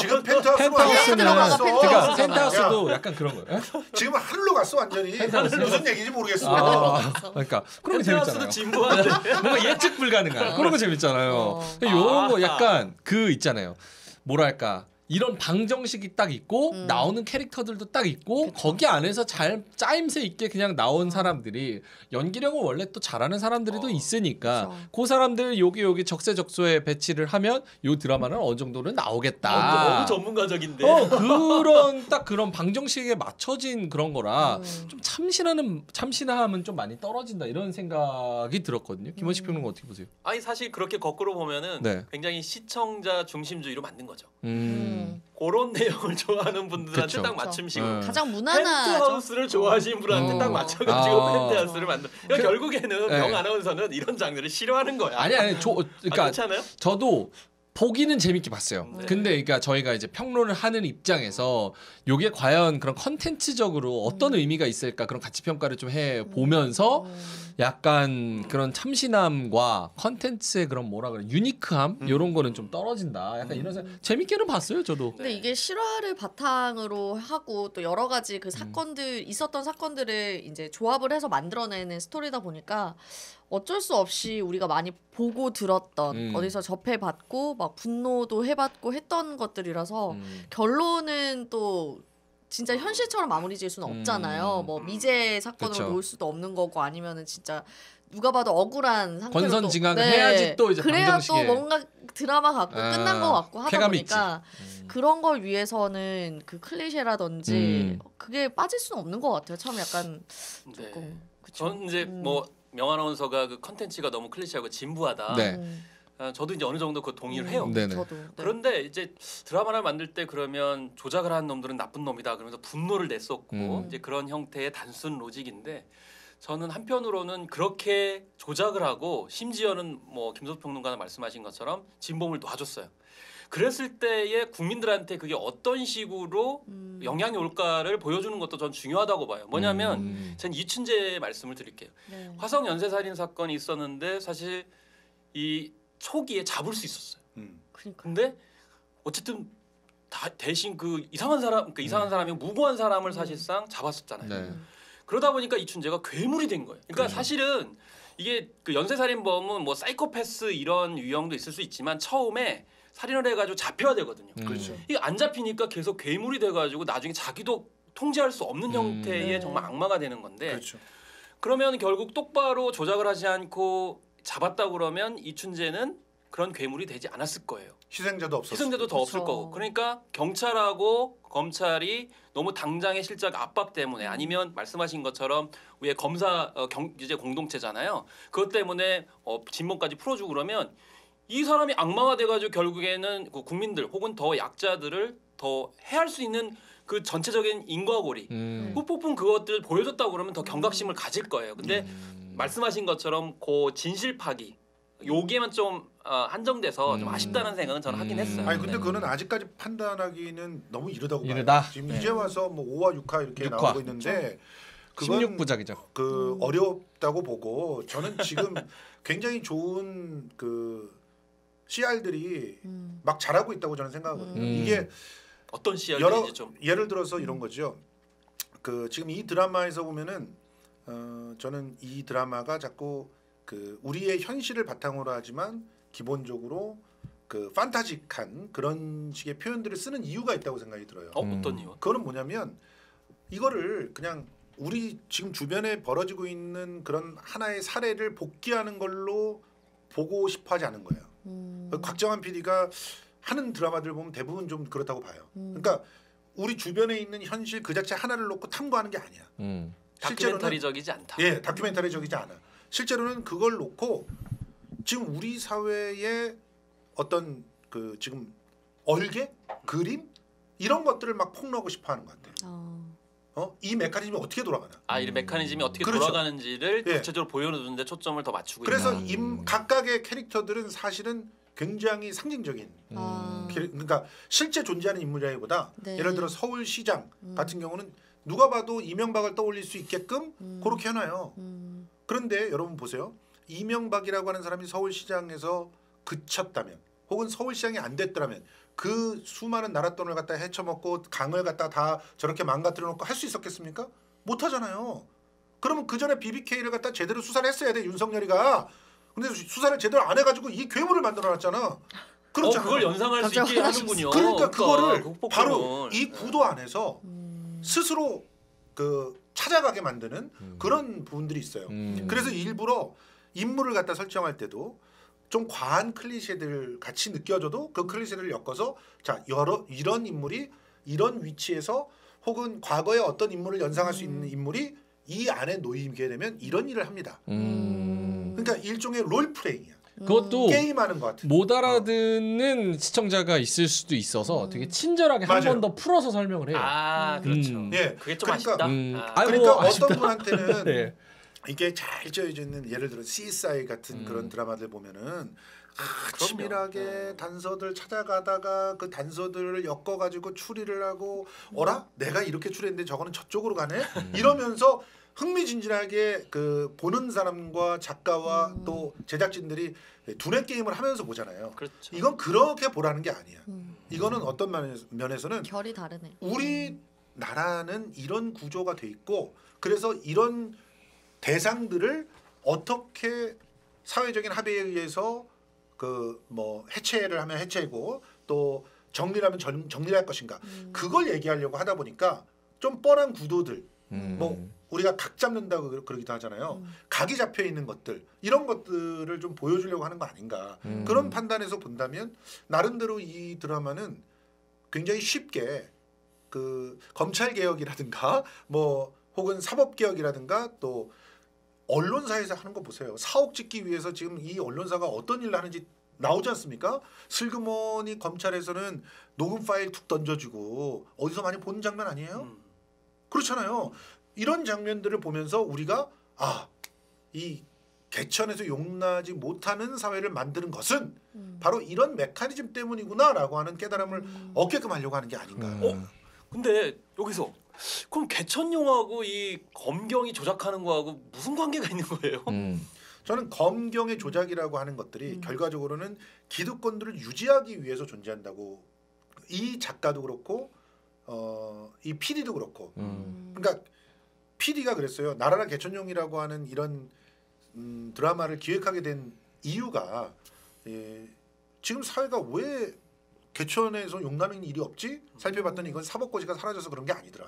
지금 펜트하우스로 펜트하우스는. 그러니까. 펜트하우스도 약간 그런 거예요. 지금 하늘로 갔어 완전히. 펜트하우스. 무슨 얘기인지 모르겠어. 아, 그러니까 그런 거 펜트하우스도 재밌잖아요. 뭔가 예측 불가능한 그런 거 재밌잖아요. 어. 요런 거. 약간 그 있잖아요. 뭐랄까 이런 방정식이 딱 있고 음. 나오는 캐릭터들도 딱 있고 그쵸. 거기 안에서 잘 짜임새 있게 그냥 나온 사람들이 연기력은 원래 또 잘하는 사람들이 또 어. 있으니까 그쵸. 그 사람들 여기 여기 적재적소에 배치를 하면 요 드라마는 어느 정도는 나오겠다. 어, 너무 전문가적인데 어 그런 딱 그런 방정식에 맞춰진 그런 거라 음. 좀 참신하는 참신함은 좀 많이 떨어진다 이런 생각이 들었거든요. 김원식 음. 평론가 어떻게 보세요? 아니 사실 그렇게 거꾸로 보면은 네. 굉장히 시청자 중심주의로 만든 거죠. 음. 그런 내용을 좋아하는 분들한테 그쵸. 딱 맞춤식으로 음. 가장 무난하죠. 펜트하우스를 좋아하시는 분한테 어. 딱 맞춰가지고 아. 펜트하우스를 만든. 그러니까 그- 결국에는 네. 명 아나운서는 이런 장르를 싫어하는 거야. 아니 아니 조, 아, 그러니까 괜찮아요? 저도 보기는 재밌게 봤어요. 네. 근데 그러니까 저희가 이제 평론을 하는 입장에서 요게 과연 그런 컨텐츠적으로 어떤 의미가 있을까 그런 가치 평가를 좀 해 보면서 음. 약간 그런 참신함과 컨텐츠의 그런 뭐라 그래 유니크함 음. 이런 거는 좀 떨어진다. 약간 이런 생각 재밌게는 봤어요, 저도. 근데 이게 실화를 바탕으로 하고 또 여러 가지 음. 그 사건들 있었던 사건들을 이제 조합을 해서 만들어내는 스토리다 보니까 어쩔 수 없이 우리가 많이 보고 들었던 음. 어디서 접해봤고 막 분노도 해봤고 했던 것들이라서 음. 결론은 또 진짜 현실처럼 마무리 지을 수는 음. 없잖아요. 뭐 미제 사건으로 그쵸. 놓을 수도 없는 거고 아니면은 진짜 누가 봐도 억울한 상태로 또- 권선징악을 해야지 또 이제 그래야 또 방정식에- 뭔가 드라마 같고 아, 끝난 거 같고 하다. 보니까 음. 그런 걸 위해서는 그 클리셰라든지 음. 그게 빠질 수는 없는 것 같아요. 처음 약간 네. 조금 그쵸? 저는 이제 음. 뭐 명아나운서가 그 컨텐츠가 너무 클리셰하고 진부하다. 네. 음. 아, 저도 이제 어느 정도 그 동의를 해요. 음, 네네. 저도. 네. 그런데 이제 드라마를 만들 때 그러면 조작을 한 놈들은 나쁜 놈이다 그러면서 분노를 냈었고 음. 이제 그런 형태의 단순 로직인데 저는 한편으로는 그렇게 조작을 하고 심지어는 뭐 김소수 평론가가 말씀하신 것처럼 진범을 놔줬어요. 그랬을 때에 국민들한테 그게 어떤 식으로 음. 영향이 올까를 보여주는 것도 전 중요하다고 봐요. 뭐냐면 음. 전 이춘재 말씀을 드릴게요. 네. 화성 연쇄 살인 사건이 있었는데 사실 이 초기에 잡을 수 있었어요. 음. 그러니까. 근데 어쨌든 다 대신 그 이상한 사람, 그 이상한 사람이 무고한 사람을 사실상 잡았었잖아요. 네. 그러다 보니까 이춘재가 괴물이 된 거예요. 그러니까 그렇죠. 사실은 이게 그 연쇄살인범은 뭐 사이코패스 이런 유형도 있을 수 있지만 처음에 살인을 해가지고 잡혀야 되거든요. 음. 그렇죠. 이게 안 잡히니까 계속 괴물이 돼가지고 나중에 자기도 통제할 수 없는 음. 형태의 네. 정말 악마가 되는 건데 그렇죠. 그러면 결국 똑바로 조작을 하지 않고 잡았다 그러면 이춘재는 그런 괴물이 되지 않았을 거예요. 희생자도 없었어. 희생자도 더 없을 그렇죠. 거고. 그러니까 경찰하고 검찰이 너무 당장의 실적 압박 때문에 아니면 말씀하신 것처럼 왜 검사 어, 경, 이제 공동체잖아요. 그것 때문에 어, 진범까지 풀어주고 그러면 이 사람이 악마가 돼가지고 결국에는 그 국민들 혹은 더 약자들을 더 해할 수 있는 그 전체적인 인과고리 음. 후폭풍 그것들 보여줬다고 그러면 더 경각심을 가질 거예요. 근데 음. 말씀하신 것처럼 그 진실 파기 요게만 좀 어, 한정돼서 좀 음. 아쉽다는 생각은 저는 하긴 음. 했어요. 아니 근데 네. 그거는 아직까지 판단하기는 너무 이르다고 봐요. 이르다? 지금 네. 이제 와서 뭐 5화 6화 이렇게 육화. 나오고 있는데 그건 16부작이죠. 그 음. 어렵다고 보고 저는 지금 굉장히 좋은 그 CR들이 음. 막 잘하고 있다고 저는 생각하거든요. 음. 이게 어떤 여러 시야인지 좀 예를 들어서 이런 거죠. 그 지금 이 드라마에서 보면은 어 저는 이 드라마가 자꾸 그 우리의 현실을 바탕으로 하지만 기본적으로 그 판타직한 그런 식의 표현들을 쓰는 이유가 있다고 생각이 들어요. 어, 음. 어떤 이유? 그거는 뭐냐면 이거를 그냥 우리 지금 주변에 벌어지고 있는 그런 하나의 사례를 복귀하는 걸로 보고 싶어 하지 않은 거예요. 음. 곽정환 PD가 하는 드라마들 보면 대부분 좀 그렇다고 봐요. 음. 그러니까 우리 주변에 있는 현실 그 자체 하나를 놓고 탐구하는 게 아니야. 음. 실제로는 다큐멘터리적이지 않다. 예, 다큐멘터리적이지 않아. 실제로는 그걸 놓고 지금 우리 사회의 어떤 그 지금 얼개, 그림 이런 것들을 막 폭로하고 싶어하는 것 같아요. 어. 어, 이 메커니즘이 어떻게 돌아가나? 아, 이 메커니즘이 어떻게 그렇죠. 돌아가는지를 예. 구체적으로 보여주는데 초점을 더 맞추고 그래서 있다. 임 각각의 캐릭터들은 사실은 굉장히 상징적인 아. 캐릭- 그러니까 실제 존재하는 인물이라기보다 네. 예를 들어 서울시장 음. 같은 경우는 누가 봐도 이명박을 떠올릴 수 있게끔 음. 그렇게 해놔요. 음. 그런데 여러분 보세요. 이명박이라고 하는 사람이 서울시장에서 그쳤다면 혹은 서울시장이 안 됐더라면 그 수많은 나라 돈을 갖다 헤쳐먹고 강을 갖다 다 저렇게 망가뜨려 놓고 할 수 있었겠습니까? 못 하잖아요. 그러면 그 전에 BBK를 갖다 제대로 수사를 했어야 돼 윤석열이가. 근데 수- 수사를 제대로 안 해가지고 이 괴물을 만들어놨잖아. 어, 그렇잖아. 그걸 연상할 수 있게. 하는군요. 그러니까 그거를 그 폭풍을. 바로 이 구도 안에서 음. 스스로 그 찾아가게 만드는 그런 부분들이 있어요. 음. 그래서 일부러 인물을 갖다 설정할 때도 좀 과한 클리셰들 같이 느껴져도 그 클리셰를 엮어서 자 여러 이런 인물이 이런 위치에서 혹은 과거에 어떤 인물을 연상할 수 있는 인물이 이 안에 놓이게 되면 이런 일을 합니다. 음. 그러니까 일종의 롤 플레이야. 그것도 게임하는 것 같은. 못 알아듣는 시청자가 있을 수도 있어서 되게 친절하게 한 맞아요. 번 더 풀어서 설명을 해요. 아, 음. 그렇죠. 음. 예, 그게 좀 그러니까- 아쉽다. 음. 아, 아이고, 그러니까 아쉽다. 어떤 분한테는 네. 이게 잘 짜여져 있는 예를 들어 CSI 같은 음. 그런 드라마들 보면은 아. 치밀하게 네. 단서들 찾아가다가 그 단서들을 엮어가지고 추리를 하고 어라 내가 이렇게 추리했는데 저거는 저쪽으로 가네 이러면서 흥미진진하게 그 보는 사람과 작가와 음. 또 제작진들이 두뇌 게임을 하면서 보잖아요. 그렇죠. 이건 그렇게 보라는 게 아니야. 음. 이거는 어떤 면에서- 면에서는 결이 다르네. 우리 나라는 이런 구조가 돼 있고 그래서 이런 대상들을 어떻게 사회적인 합의에 의해서 그 뭐 해체를 하면 해체고 또 정리를 하면 정, 정리를 할 것인가 음. 그걸 얘기하려고 하다 보니까 좀 뻔한 구도들 음. 뭐 우리가 각 잡는다고 그러- 그러기도 하잖아요 음. 각이 잡혀 있는 것들 이런 것들을 좀 보여주려고 하는 거 아닌가 음. 그런 판단에서 본다면 나름대로 이 드라마는 굉장히 쉽게 그 검찰 개혁이라든가 뭐 혹은 사법 개혁이라든가 또 언론사에서 하는 거 보세요. 사옥 짓기 위해서 지금 이 언론사가 어떤 일을 하는지 나오지 않습니까? 슬그머니 검찰에서는 녹음 파일 툭 던져주고 어디서 많이 본 장면 아니에요? 음. 그렇잖아요. 이런 장면들을 보면서 우리가 아 이 개천에서 용나지 못하는 사회를 만드는 것은 음. 바로 이런 메커니즘 때문이구나라고 하는 깨달음을 음. 얻게끔 하려고 하는 게 아닌가. 음. 근데 여기서 그럼 개천용하고 이 검경이 조작하는 거하고 무슨 관계가 있는 거예요? 음. 저는 검경의 조작이라고 하는 것들이 음. 결과적으로는 기득권들을 유지하기 위해서 존재한다고 이 작가도 그렇고 어, 이 PD도 그렇고 음. 그러니까 PD가 그랬어요. 나라라 개천용이라고 하는 이런 음, 드라마를 기획하게 된 이유가 예, 지금 사회가 왜 개천에서 용남인 일이 없지? 살펴봤더니 이건 사법고시가 사라져서 그런 게 아니더라.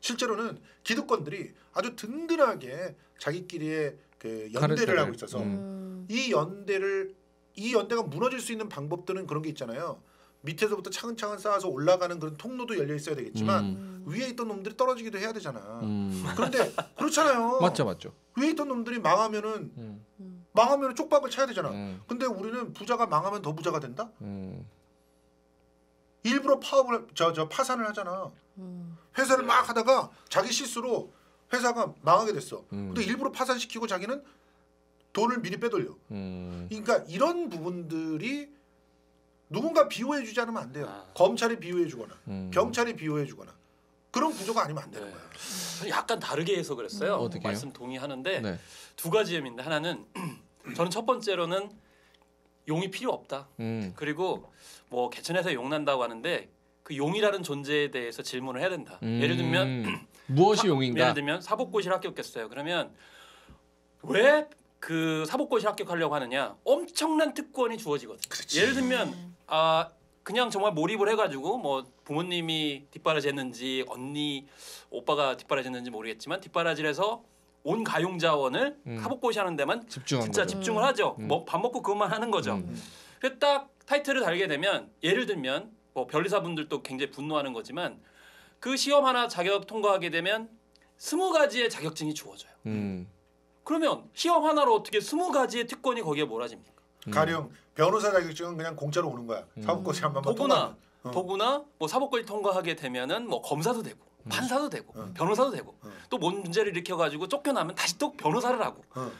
실제로는 기득권들이 아주 든든하게 자기끼리의 그 연대를. 하고 있어서 음. 음. 이 연대를 이 연대가 무너질 수 있는 방법들은 그런 게 있잖아요. 밑에서부터 차근차근 쌓아서 올라가는 그런 통로도 열려 있어야 되겠지만 음. 위에 있던 놈들이 떨어지기도 해야 되잖아. 음. 그런데 그렇잖아요. 맞죠, 맞죠. 위에 있던 놈들이 망하면은 음. 음. 망하면 쪽박을 쳐야 되잖아. 음. 근데 우리는 부자가 망하면 더 부자가 된다? 음. 일부러 파업을 저 저 파산을 하잖아. 음. 회사를 막 하다가 자기 실수로 회사가 망하게 됐어. 음. 근데 일부러 파산시키고 자기는 돈을 미리 빼돌려. 음. 그러니까 이런 부분들이 누군가 비호해 주지 않으면 안 돼요. 아. 검찰이 비호해 주거나 음. 경찰이 비호해 주거나 그런 구조가 아니면 안 되는 네. 거야. 저는 약간 다르게 해석을 했어요. 음. 말씀 동의하는데 네. 두 가지 점인데 하나는 저는 첫 번째로는 용이 필요 없다. 음. 그리고 뭐 개천에서 용 난다고 하는데 그 용이라는 존재에 대해서 질문을 해야 된다. 예를 들면 음. 무엇이 사- 용인가? 예를 들면 사법고시를 합격했어요. 그러면 왜그 사법고시를 합격하려고 하느냐? 엄청난 특권이 주어지거든. 그렇지. 예를 들면 아 그냥 정말 몰입을 해가지고 뭐 부모님이 뒷바라지했는지 언니 오빠가 뒷바라지했는지 모르겠지만 뒷바라지해서 온 가용 자원을 음. 사법고시 하는 데만 집중한 진짜 거죠. 집중을 하죠. 음. 뭐밥 먹고 그것만 하는 거죠. 음. 그딱 타이틀을 달게 되면 예를 들면 뭐 변리사분들도 굉장히 분노하는 거지만 그 시험 하나 자격 통과하게 되면 스무 가지의 자격증이 주어져요. 음. 그러면 시험 하나로 어떻게 스무 가지의 특권이 거기에 몰아집니까? 음. 가령 변호사 자격증은 그냥 공짜로 오는 거야. 음. 사법고시 한 번만 더구나 통과하면. 어. 뭐 사법고시 통과하게 되면은 뭐 검사도 되고 판사도 되고 음. 변호사도 되고 음. 또 문제를 일으켜 가지고 쫓겨나면 다시 또 변호사를 하고 어.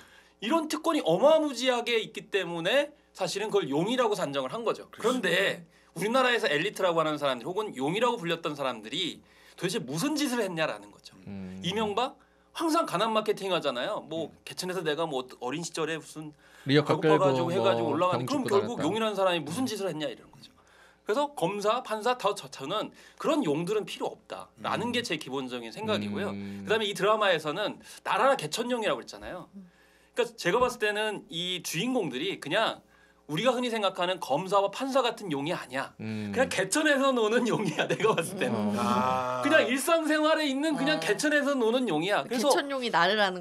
이런 특권이 어마무지하게 있기 때문에 사실은 그걸 용이라고 산정을 한 거죠. 그런데 우리나라에서 엘리트라고 하는 사람들 혹은 용이라고 불렸던 사람들이 도대체 무슨 짓을 했냐라는 거죠. 음. 이명박 항상 가난 마케팅 하잖아요. 뭐 개천에서 내가 뭐 어린 시절에 무슨 리어카 끌고 배고파가지고 해가지고 뭐 올라가는 병 그럼 결국 다녔다. 용이라는 사람이 무슨 짓을 했냐 이런 거죠. 그래서 검사, 판사 다 저- 저는 그런 용들은 필요 없다라는 게 제 기본적인 생각이고요. 음. 그다음에 이 드라마에서는 나라라 개천용이라고 그랬잖아요. 그러니까 제가 봤을 때는 이 주인공들이 그냥 우리가 흔히 생각하는 검사와 판사 같은 용이 아니야. 음. 그냥 개천에서 노는 용이야. 내가 봤을 때는. 어. 아. 그냥 일상생활에 있는 그냥 아. 개천에서 노는 용이야. 그래서 개천용이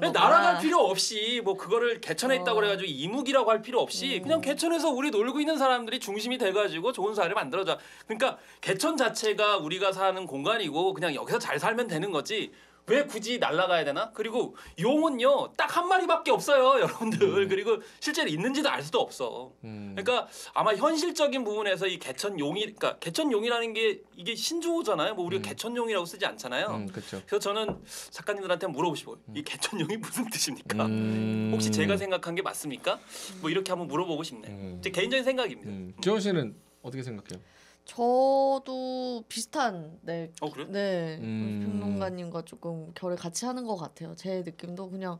그냥 거구나. 날아갈 필요 없이 뭐 그거를 개천에 있다고 어. 그래가지고 이묵이라고 할 필요 없이 음. 그냥 개천에서 우리 놀고 있는 사람들이 중심이 돼가지고 좋은 사회를 만들어줘. 그러니까 개천 자체가 우리가 사는 공간이고 그냥 여기서 잘 살면 되는 거지. 왜 굳이 날아가야 되나? 그리고 용은요 딱 한 마리밖에 없어요, 여러분들. 그리고 실제로 있는지도 알 수도 없어. 음. 그러니까 아마 현실적인 부분에서 이 개천 용이, 그러니까 개천 용이라는 게 이게 신조어잖아요. 뭐 우리가 음. 개천 용이라고 쓰지 않잖아요. 음, 그렇죠. 그래서 저는 작가님들한테 물어보고 싶어요. 이 개천용이 무슨 뜻입니까? 음. 혹시 제가 생각한 게 맞습니까? 뭐 이렇게 한번 물어보고 싶네. 음. 제 개인적인 생각입니다. 음. 지원 씨는 어떻게 생각해요? 저도 비슷한 네. 어 그래? 네. 음. 평론가님과 조금 결을 같이 하는 것 같아요. 제 느낌도 그냥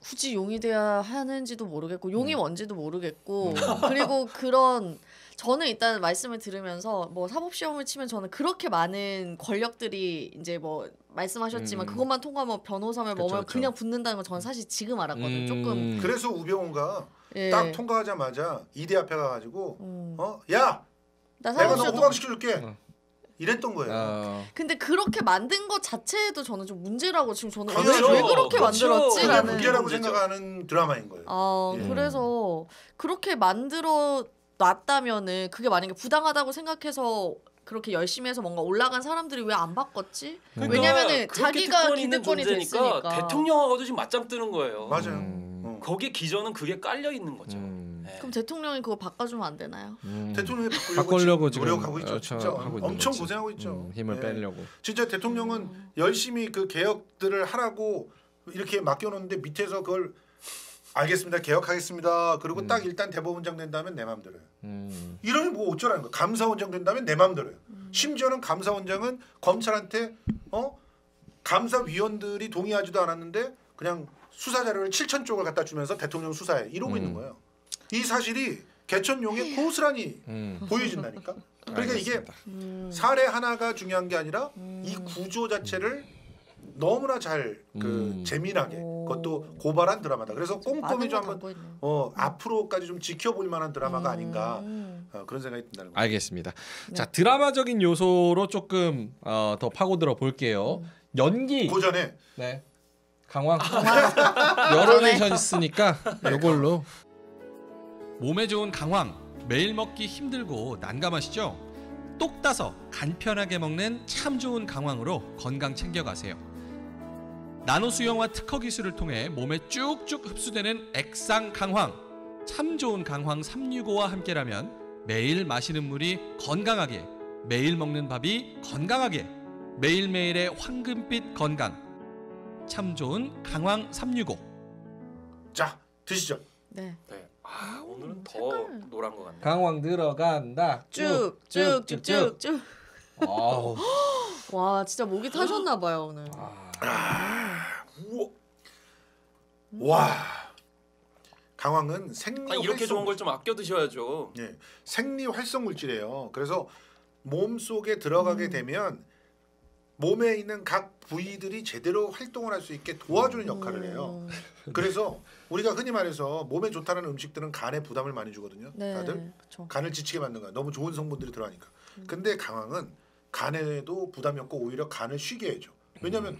굳이 용이 돼야 하는지도 모르겠고 용이 음. 뭔지도 모르겠고 그리고 그런 저는 일단 말씀을 들으면서 뭐 사법 시험을 치면 저는 그렇게 많은 권력들이 이제 뭐 말씀하셨지만 음. 그것만 통과하면 변호사면 뭐면 그쵸. 그냥 붙는다는 건 저는 사실 지금 알았거든요. 음. 조금 그래서 우병우가 예. 딱 통과하자마자 이대 앞에 가가지고 음. 어, 야, 나 내가 너 호강시켜줄게. 어. 이랬던 거예요. 어. 근데 그렇게 만든 것 자체도 저는 좀 문제라고 지금 저는 왜, 그렇죠. 왜 그렇게 그렇죠. 그게 만들었지라는 문제라고 문제죠. 생각하는 드라마인 거예요. 아 예. 그래서 그렇게 만들어 놨다면은 그게 만약에 부당하다고 생각해서 그렇게 열심히 해서 뭔가 올라간 사람들이 왜 안 바꿨지? 그러니까 왜냐면은 그렇게 자기가 특권이 있는 기득권이 존재니까 됐으니까. 대통령하고도 지금 맞짱 뜨는 거예요. 맞아요. 음. 어. 거기 기저는 그게 깔려 있는 거죠. 음. 예. 그럼 대통령이 그거 바꿔주면 안 되나요? 음. 대통령이 바꾸려고, 바꾸려고 지- 지금 노력하고 있죠. 어, 진짜 하고 엄청 거지. 고생하고 있죠. 음, 힘을 예. 빼려고. 진짜 대통령은 열심히 그 개혁들을 하라고 이렇게 맡겨놓는데 밑에서 그걸 알겠습니다 개혁하겠습니다 그리고 음. 딱 일단 대법원장 된다면 내 맘대로요 음. 이러니 뭐 어쩌라는 거야 감사원장 된다면 내 맘대로요 심지어는 감사원장은 검찰한테 어 감사위원들이 동의하지도 않았는데 그냥 수사 자료를 7천 쪽을 갖다 주면서 대통령 수사해 이러고 음. 있는 거예요 이 사실이 개천용에 고스란히 음. 보여진다니까 그러니까 이게 알겠습니다. 음. 사례 하나가 중요한 게 아니라 이 구조 자체를 너무나 잘그 음. 재미나게 오. 그것도 고발한 드라마다. 그래서 꼼꼼히 좀거 한번. 어 앞으로까지 좀 지켜볼 만한 드라마가 음. 아닌가 어, 그런 생각이 든다는 거예요. 알겠습니다. 네. 자 드라마적인 요소로 조금 어, 더 파고들어 볼게요. 음. 연기. 고전에 네. 강황. 여러 네. 내션 있으니까 요걸로. 몸에 좋은 강황. 매일 먹기 힘들고 난감하시죠? 똑 따서 간편하게 먹는 참 좋은 강황으로 건강 챙겨가세요. 나노 수영과 특허 기술을 통해 몸에 쭉쭉 흡수되는 액상 강황. 참 좋은 강황 365와 함께라면 매일 마시는 물이 건강하게, 매일 먹는 밥이 건강하게, 매일매일의 황금빛 건강. 참 좋은 강황 365. 자 드시죠. 네. 네. 아, 오늘은 더 색깔. 노란 것 같네요. 강황 들어간다. 쭉쭉쭉쭉쭉. 아우. 와 진짜 목이 타셨나 봐요 오늘. 우와. 와 강황은 생리 아, 이렇게 활성 좋은 걸 좀 아껴 드셔야죠. 예, 생리 활성 물질이에요. 그래서 몸 속에 들어가게 되면 몸에 있는 각 부위들이 제대로 활동을 할 수 있게 도와주는 역할을 해요. 음, 그래서 우리가 흔히 말해서 몸에 좋다는 음식들은 간에 부담을 많이 주거든요. 네. 다들 그쵸. 간을 지치게 만든 거야. 너무 좋은 성분들이 들어가니까. 근데 강황은 간에도 부담이 없고 오히려 간을 쉬게 해줘. 왜냐하면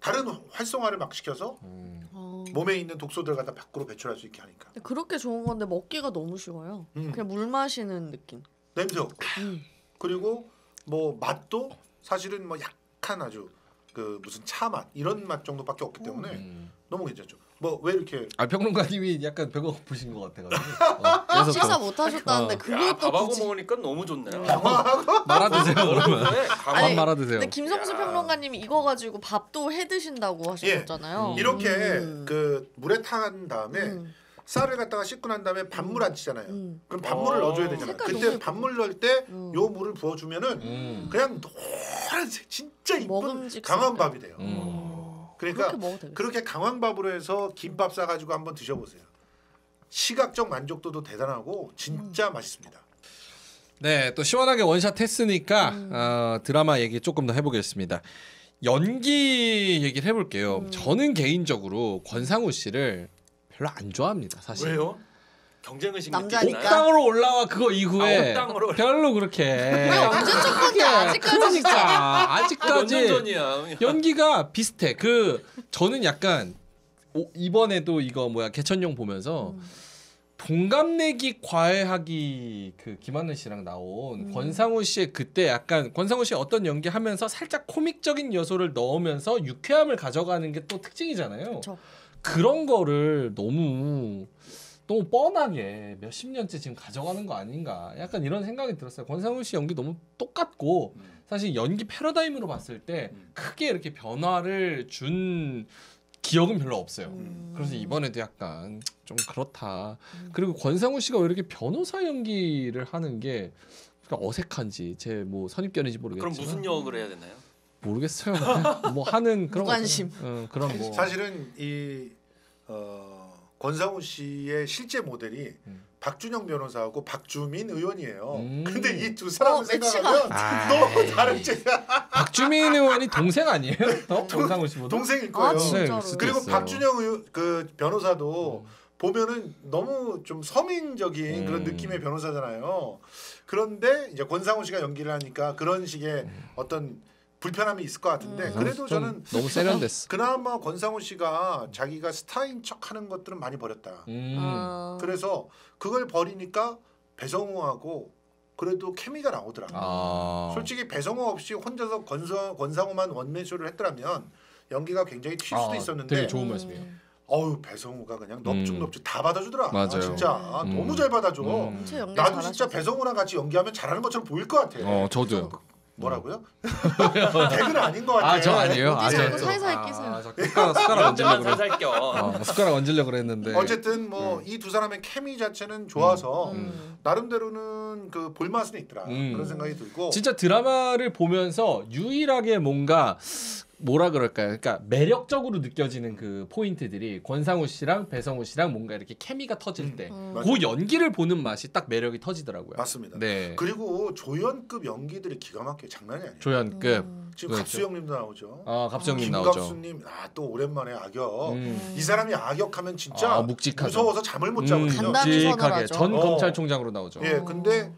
다른 활성화를 막 시켜서 어. 몸에 있는 독소들 갖다 밖으로 배출할 수 있게 하니까. 근데 그렇게 좋은 건데 먹기가 너무 쉬워요. 음. 그냥 물 마시는 느낌. 냄새 없고 음. 그리고 뭐 맛도 사실은 뭐 약간 아주 그 무슨 차 맛 이런 맛 정도밖에 없기 때문에 음. 너무 괜찮죠. 뭐 왜 이렇게 아 평론가님이 약간 배가 고프신 것 같아가지고 어, 그래서 식사 또 못 하셨다는데 어. 야, 그것도 밥하고 굳이. 먹으니까 너무 좋네요. 말아 드세요 그러면. 네, 밥 아니, 말아 드세요. 근데 김성수 야. 평론가님이 이거 가지고 밥도 해 드신다고 하셨잖아요. 음. 이렇게 음. 그 물에 탄 다음에 음. 쌀을 갖다가 씻고 난 다음에 밥물 안 치잖아요. 음. 그럼 밥물을 어. 넣어줘야 되잖아요. 색깔 너무 그때. 밥물 넣을 때 음. 요 물을 부어주면은 음. 그냥 노란색 진짜 이쁜 먹음직스럽다. 강한 밥이 돼요. 음. 그러니까 그렇게. 그렇게 강황 밥으로 해서 김밥 싸가지고 한번 드셔보세요. 시각적 만족도도 대단하고 진짜 맛있습니다. 네, 또 시원하게 원샷 했으니까 음. 어, 드라마 얘기 조금 더 해보겠습니다. 연기 얘기를 해볼게요. 음. 저는 개인적으로 권상우 씨를 별로 안 좋아합니다. 사실. 왜요? 경쟁 의식 남자니까. 옥당으로 올라와 그거 이후에 아, 옥당으로 별로 그렇게. 왜 언제 첫 건데 아직까지 그러니까 아직까지 전이야. 연기가 비슷해. 그 저는 약간 오, 이번에도 이거 뭐야 개천용 보면서 음. 동갑내기 과외하기 그 김하늘 씨랑 나온 음. 권상우 씨의 그때 약간 권상우 씨 어떤 연기하면서 살짝 코믹적인 요소를 넣으면서 유쾌함을 가져가는 게 또 특징이잖아요. 그쵸. 그런 거를 너무 너무 뻔하게 몇십 년째 지금 가져가는 거 아닌가 약간 이런 생각이 들었어요. 권상우 씨 연기 너무 똑같고 사실 연기 패러다임으로 봤을 때 음. 크게 이렇게 변화를 준 기억은 별로 없어요. 음. 그래서 이번에도 약간 좀 그렇다. 음. 그리고 권상우 씨가 왜 이렇게 변호사 연기를 하는 게 그러니까 어색한지 제 뭐 선입견인지 그럼 모르겠지만 무슨 역을 해야 되나요? 모르겠어요. 뭐 하는 그런 무관심. 있잖아요. 어, 그런 뭐 사실은 이 어, 권상우 씨의 실제 모델이 음. 박준영 변호사하고 박주민 의원이에요. 음. 근데 이두 어, 사람을 매치가 생각하면 아, 너무 다르지. 박주민 의원이 동생 아니에요? 어? 권상우 씨보다 동생일 아, 거예요. 진짜로. 네, 그리고. 박준영 의, 그 변호사도 음. 보면은 너무 좀 서민적인 그런 음. 느낌의 변호사잖아요. 그런데 이제 권상우 씨가 연기를 하니까 그런 식의 어떤 불편함이 있을 것 같은데 음. 그래도 좀 저는 너무 세련됐어. 그나마 권상우 씨가 자기가 스타인 척하는 것들은 많이 버렸다. 음. 아. 그래서 그걸 버리니까 배성우하고 그래도 케미가 나오더라. 아. 솔직히 배성우 없이 혼자서 권서, 권상우만 원맨쇼를 했더라면 연기가 굉장히 튈 수도 아, 있었는데 되게 좋은 말씀이에요. 음. 어우 배성우가 그냥 넙죽넙죽 다 받아주더라. 맞아요. 진짜 음. 너무 잘 받아줘. 음. 나도. 진짜 배성우랑 같이 연기하면 잘하는 것처럼 보일 것 같아. 어 저도요. 뭐라고요? 개그는 아닌 것 같아. 아저 아니에요. 아, 저- 저- 살살 아, 끼세요. 저 숟가락 숟가락 얹으려고 그래. 살살 껴. 어, 숟가락 얹으려고 그랬는데. 어쨌든 뭐 이두 사람의 케미 자체는 좋아서 음. 나름대로는 그 볼맛은 있더라 음. 그런 생각이 들고 진짜 드라마를 보면서 유일하게 뭔가 뭐라 그럴까요? 그러니까 매력적으로 느껴지는 그 포인트들이 권상우 씨랑 배성우 씨랑 뭔가 이렇게 케미가 터질 때, 음. 그 연기를 보는 맛이 딱 매력이 터지더라고요. 맞습니다. 네. 그리고 조연급 연기들이 기가 막혀 장난이 아니에요. 조연급. 음. 지금 그렇죠. 갑수형님도 나오죠. 아 갑수형님 나오죠. 김갑수님 아또 오랜만에 악역. 음. 이 사람이 악역하면 진짜 아, 묵직하죠. 무서워서 잠을 못 음, 자거든요. 묵직하게. 전 어. 검찰총장으로 나오죠. 예, 어. 근데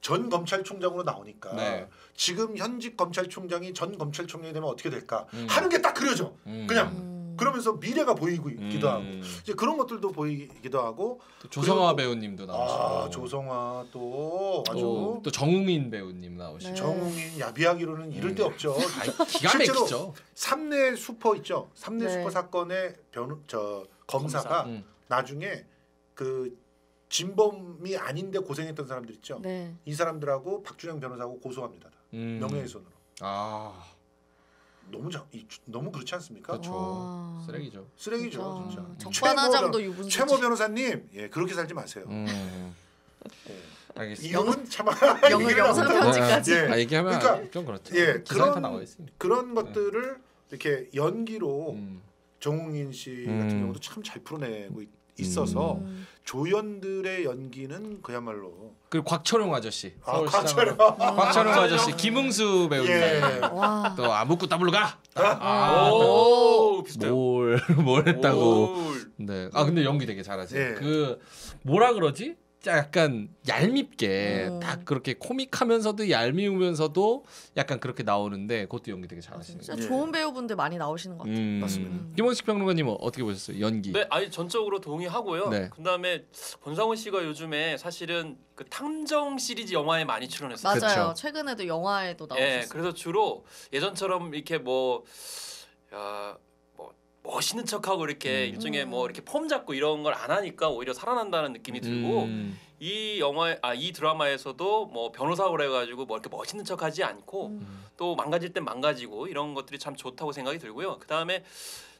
전 검찰총장으로 나오니까 네. 지금 현직 검찰총장이 전 검찰총장이 되면 어떻게 될까 음. 하는 게 딱 그려져. 음. 그냥 음. 그러면서 미래가 보이고 있기도 하고 음. 이제 그런 것들도 보이기도 하고 또 조성아 그리고- 배우님도 나오시고. 아 조성아 또 아주 또, 또 정웅인 배우님 나오시고. 네. 정웅인 야비하기로는 이를 데 음. 없죠. 아, 기가 실제로 막히죠. 삼내 슈퍼 있죠. 삼내 네. 슈퍼 사건의 변저 검사가 음. 나중에 그 진범이 아닌데 고생했던 사람들 있죠. 네. 이 사람들하고 박준영 변호사하고 고소합니다. 음. 명예훼손으로. 아 너무 자, 이, 너무 그렇지 않습니까? 그렇죠. 와. 쓰레기죠. 쓰레기죠, 진짜. 적반하장도 최모, 유분수지. 최모 변호사님, 예 그렇게 살지 마세요. 음. 예. 알겠습니다. 이름은 참 영- 얘기를 영상. 편지까지. 예. 아 얘기하면 그러니까, 좀 그렇죠. 예, 다 그런- 나와 있습니다. 그런 것들을 이렇게 연기로 음. 정웅인 씨 음. 같은 경우도 참 잘 풀어내고 있, 있어서 음. 조연들의 연기는 그야말로 그리고 곽철용 아저씨. 아. 곽철용. 곽철용 아저씨, 김응수 배우님. 예. 와. 또 아무꾸 따블로 가. 아, 오, 비슷해요. 뭘, 뭘 했다고. 오. 네. 아 근데 연기 되게 잘하세요. 예. 그 뭐라 그러지? 약간 얄밉게 음. 딱 그렇게 코믹하면서도 얄미우면서도 약간 그렇게 나오는데 그것도 연기 되게 잘하시는 진짜. 예. 좋은 배우분들 많이 나오시는 것 같아요. 음. 맞습니다. 김원식 평론가님은 어떻게 보셨어요? 연기. 네, 아니 전적으로 동의하고요. 네. 그다음에 권상우 씨가 요즘에 사실은 그 탐정 시리즈 영화에 많이 출연했어요. 맞아요. 그쵸. 최근에도 영화에도 예, 나오셨어요. 그래서 주로 예전처럼 이렇게 뭐, 야, 뭐 멋있는 척하고 이렇게 음. 일종의 뭐 이렇게 폼 잡고 이런 걸 안 하니까 오히려 살아난다는 느낌이 들고 음. 이 영화 아이 드라마에서도 뭐 변호사고 그래가지고 뭐 이렇게 멋있는 척하지 않고 음. 또 망가질 땐 망가지고 이런 것들이 참 좋다고 생각이 들고요. 그 다음에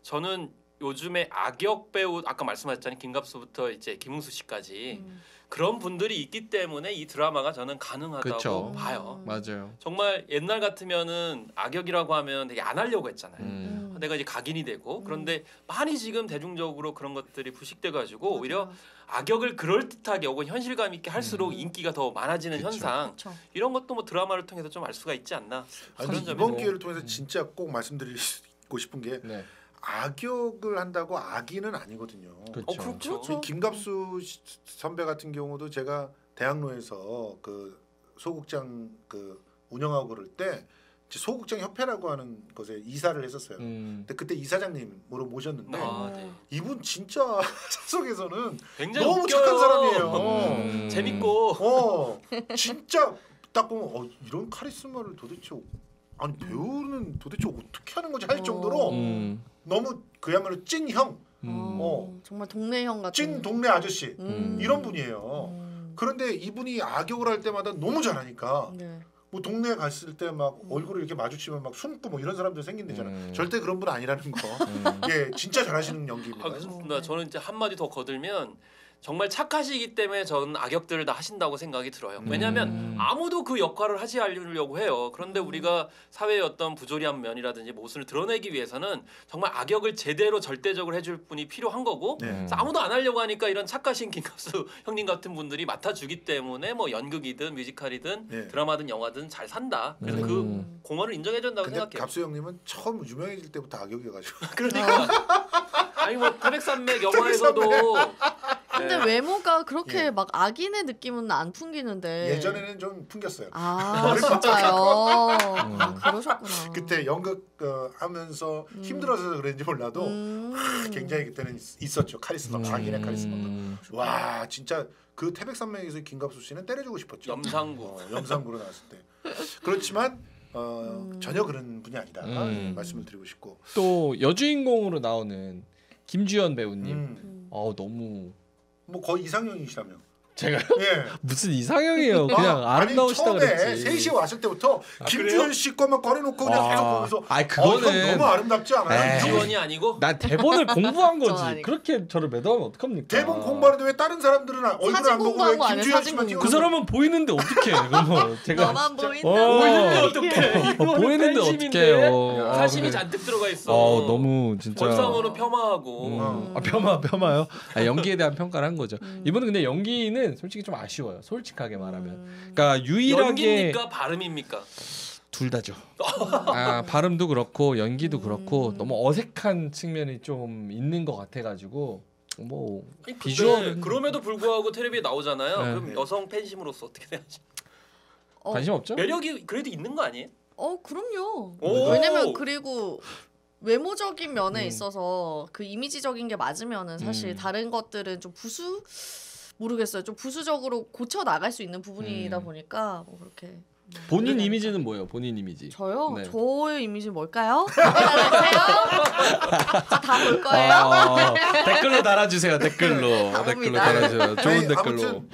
저는 요즘에 악역 배우 아까 말씀하셨잖아요 김갑수부터 이제 김웅수 씨까지 음. 그런 분들이 있기 때문에 이 드라마가 저는 가능하다고 그쵸. 봐요. 음. 맞아요. 정말 옛날 같으면은 악역이라고 하면 되게 안 하려고 했잖아요. 음. 음. 내가 이제 각인이 되고 음. 그런데 많이 지금 대중적으로 그런 것들이 부식돼 가지고. 오히려 악역을 그럴 듯하게 혹은 현실감 있게 할수록 음. 인기가 더 많아지는 그쵸. 현상 그렇죠. 이런 것도 뭐 드라마를 통해서 좀 알 수가 있지 않나 아니, 그런 점이 이번 뭐- 기회를 통해서 진짜 꼭 말씀드리고 싶은 게 네. 악역을 한다고 악인은 아니거든요. 그렇죠. 어 그렇죠. 그렇죠. 이 김갑수 시- 선배 같은 경우도 제가 대학로에서 그 소극장 그 운영하고 그럴 때 소극장 협회라고 하는 것에 이사를 했었어요. 음. 근데 그때 이사장님으로 모셨는데 아, 네. 이분 진짜 사석에서는 굉장히 너무 웃겨요. 착한 사람이에요. 음. 재밌고 어 진짜 딱 보면 어, 이런 카리스마를 도대체 아니 배우는 도대체 어떻게 하는 거지 할 어. 정도로 음. 너무 그야말로 찐 형, 음. 어. 정말 동네 형 같은. 찐 동네 아저씨 음. 이런 분이에요. 음. 그런데 이분이 악역을 할 때마다 너무 잘하니까 네. 뭐 동네에 갔을 때 막 얼굴을 이렇게 마주치면 막 숨고 뭐 이런 사람들 생긴대잖아. 음. 절대 그런 분 아니라는 거. 음. 예, 진짜 잘하시는 연기입니다. 아, 그렇습니다. 저는 이제 한 마디 더 거들면 정말 착하시기 때문에 저는 악역들을 다 하신다고 생각이 들어요. 왜냐하면 음. 아무도 그 역할을 하지 않으려고 해요. 그런데 음. 우리가 사회의 어떤 부조리한 면이라든지 모습을 드러내기 위해서는 정말 악역을 제대로 절대적으로 해줄 분이 필요한 거고 네. 아무도 안 하려고 하니까 이런 착하신 김갑수 형님 같은 분들이 맡아주기 때문에 뭐 연극이든 뮤지컬이든 네. 드라마든 영화든 잘 산다. 그래서 음. 그 공헌을 인정해준다고 생각해요. 갑수 형님은 처음 유명해질 때부터 악역이어가지고 그러니까 아니 뭐 태백산맥 영화에서도 근데 네. 외모가 그렇게 예. 막 악인의 느낌은 안 풍기는데. 예전에는 좀 풍겼어요. 아 진짜요. 음. 아, 그러셨구나. 그때 연극 어, 하면서 음. 힘들어서 그런지 몰라도 음. 굉장히 그때는 있- 있었죠 카리스마, 악인의 카리스마가. 음. 와 진짜 그 태백산맥에서 김갑수 씨는 때려주고 싶었죠. 염상구. 어, 염상구로 나왔을 때. 그렇지만 어, 음. 전혀 그런 분이 아니다 음. 말씀을 드리고 싶고. 또 여주인공으로 나오는 김주현 배우님. 음, 어 너무 뭐 거의 이상형이시라며. 제가요? 예. 무슨 이상형이에요. 그냥 아, 아름다우시다 아니, 처음에 그랬지. 3시에 왔을 때부터 김주현 씨 거만 꺼내놓고 그냥 아. 계속 보면서 아이, 어, 그거는- 형 너무 아름답지 않아요? 에이. 지원이 아니고 난 대본을 공부한 전 거지. 그렇게 저를 매도하면 어떡합니까? 대본 공부하는데 왜 다른 사람들은 아- 얼굴 안 보고 왜? 김주현 씨만. 찍어? 그 사람은 보이는데 어떻게? 그러면 제가 너만 보인다. 어. 보이는데 어떡해? 어, 보이는데 팬심인데? 어떡해요. 아, 사심이 잔뜩 들어가 있어. 어 너무 진짜. 원상으로 폄하하고 음. 아, 폄하 폄하요? 아, 연기에 대한 평가를 한 거죠. 이분은 근데 연기는 솔직히 좀 아쉬워요. 솔직하게 말하면. 그러니까 유일하게 연기입니까 발음입니까? 둘 다죠. 아 발음도 그렇고 연기도 그렇고 너무 어색한 측면이 좀 있는 것 같아가지고 뭐 아니, 근데 비주얼은 그럼에도 불구하고 텔레비에 나오잖아요. 네. 그럼 여성 팬심으로서 어떻게 돼야지? 어, 관심 없죠? 매력이 그래도 있는 거 아니에요? 어 그럼요. 오. 왜냐면 그리고 외모적인 면에 음. 있어서 그 이미지적인 게 맞으면은 사실 음. 다른 것들은 좀 부수 모르겠어요. 좀 부수적으로 고쳐 나갈 수 있는 부분이다 음. 보니까 뭐 그렇게 본인 그러니까. 이미지는 뭐예요? 본인 이미지. 저요? 네. 저의 이미지 뭘까요? 다볼 거예요. 아, 댓글로 달아주세요. 댓글로 다 댓글로 봅니다. 달아주세요. 좋은 아니, 댓글로. 아무튼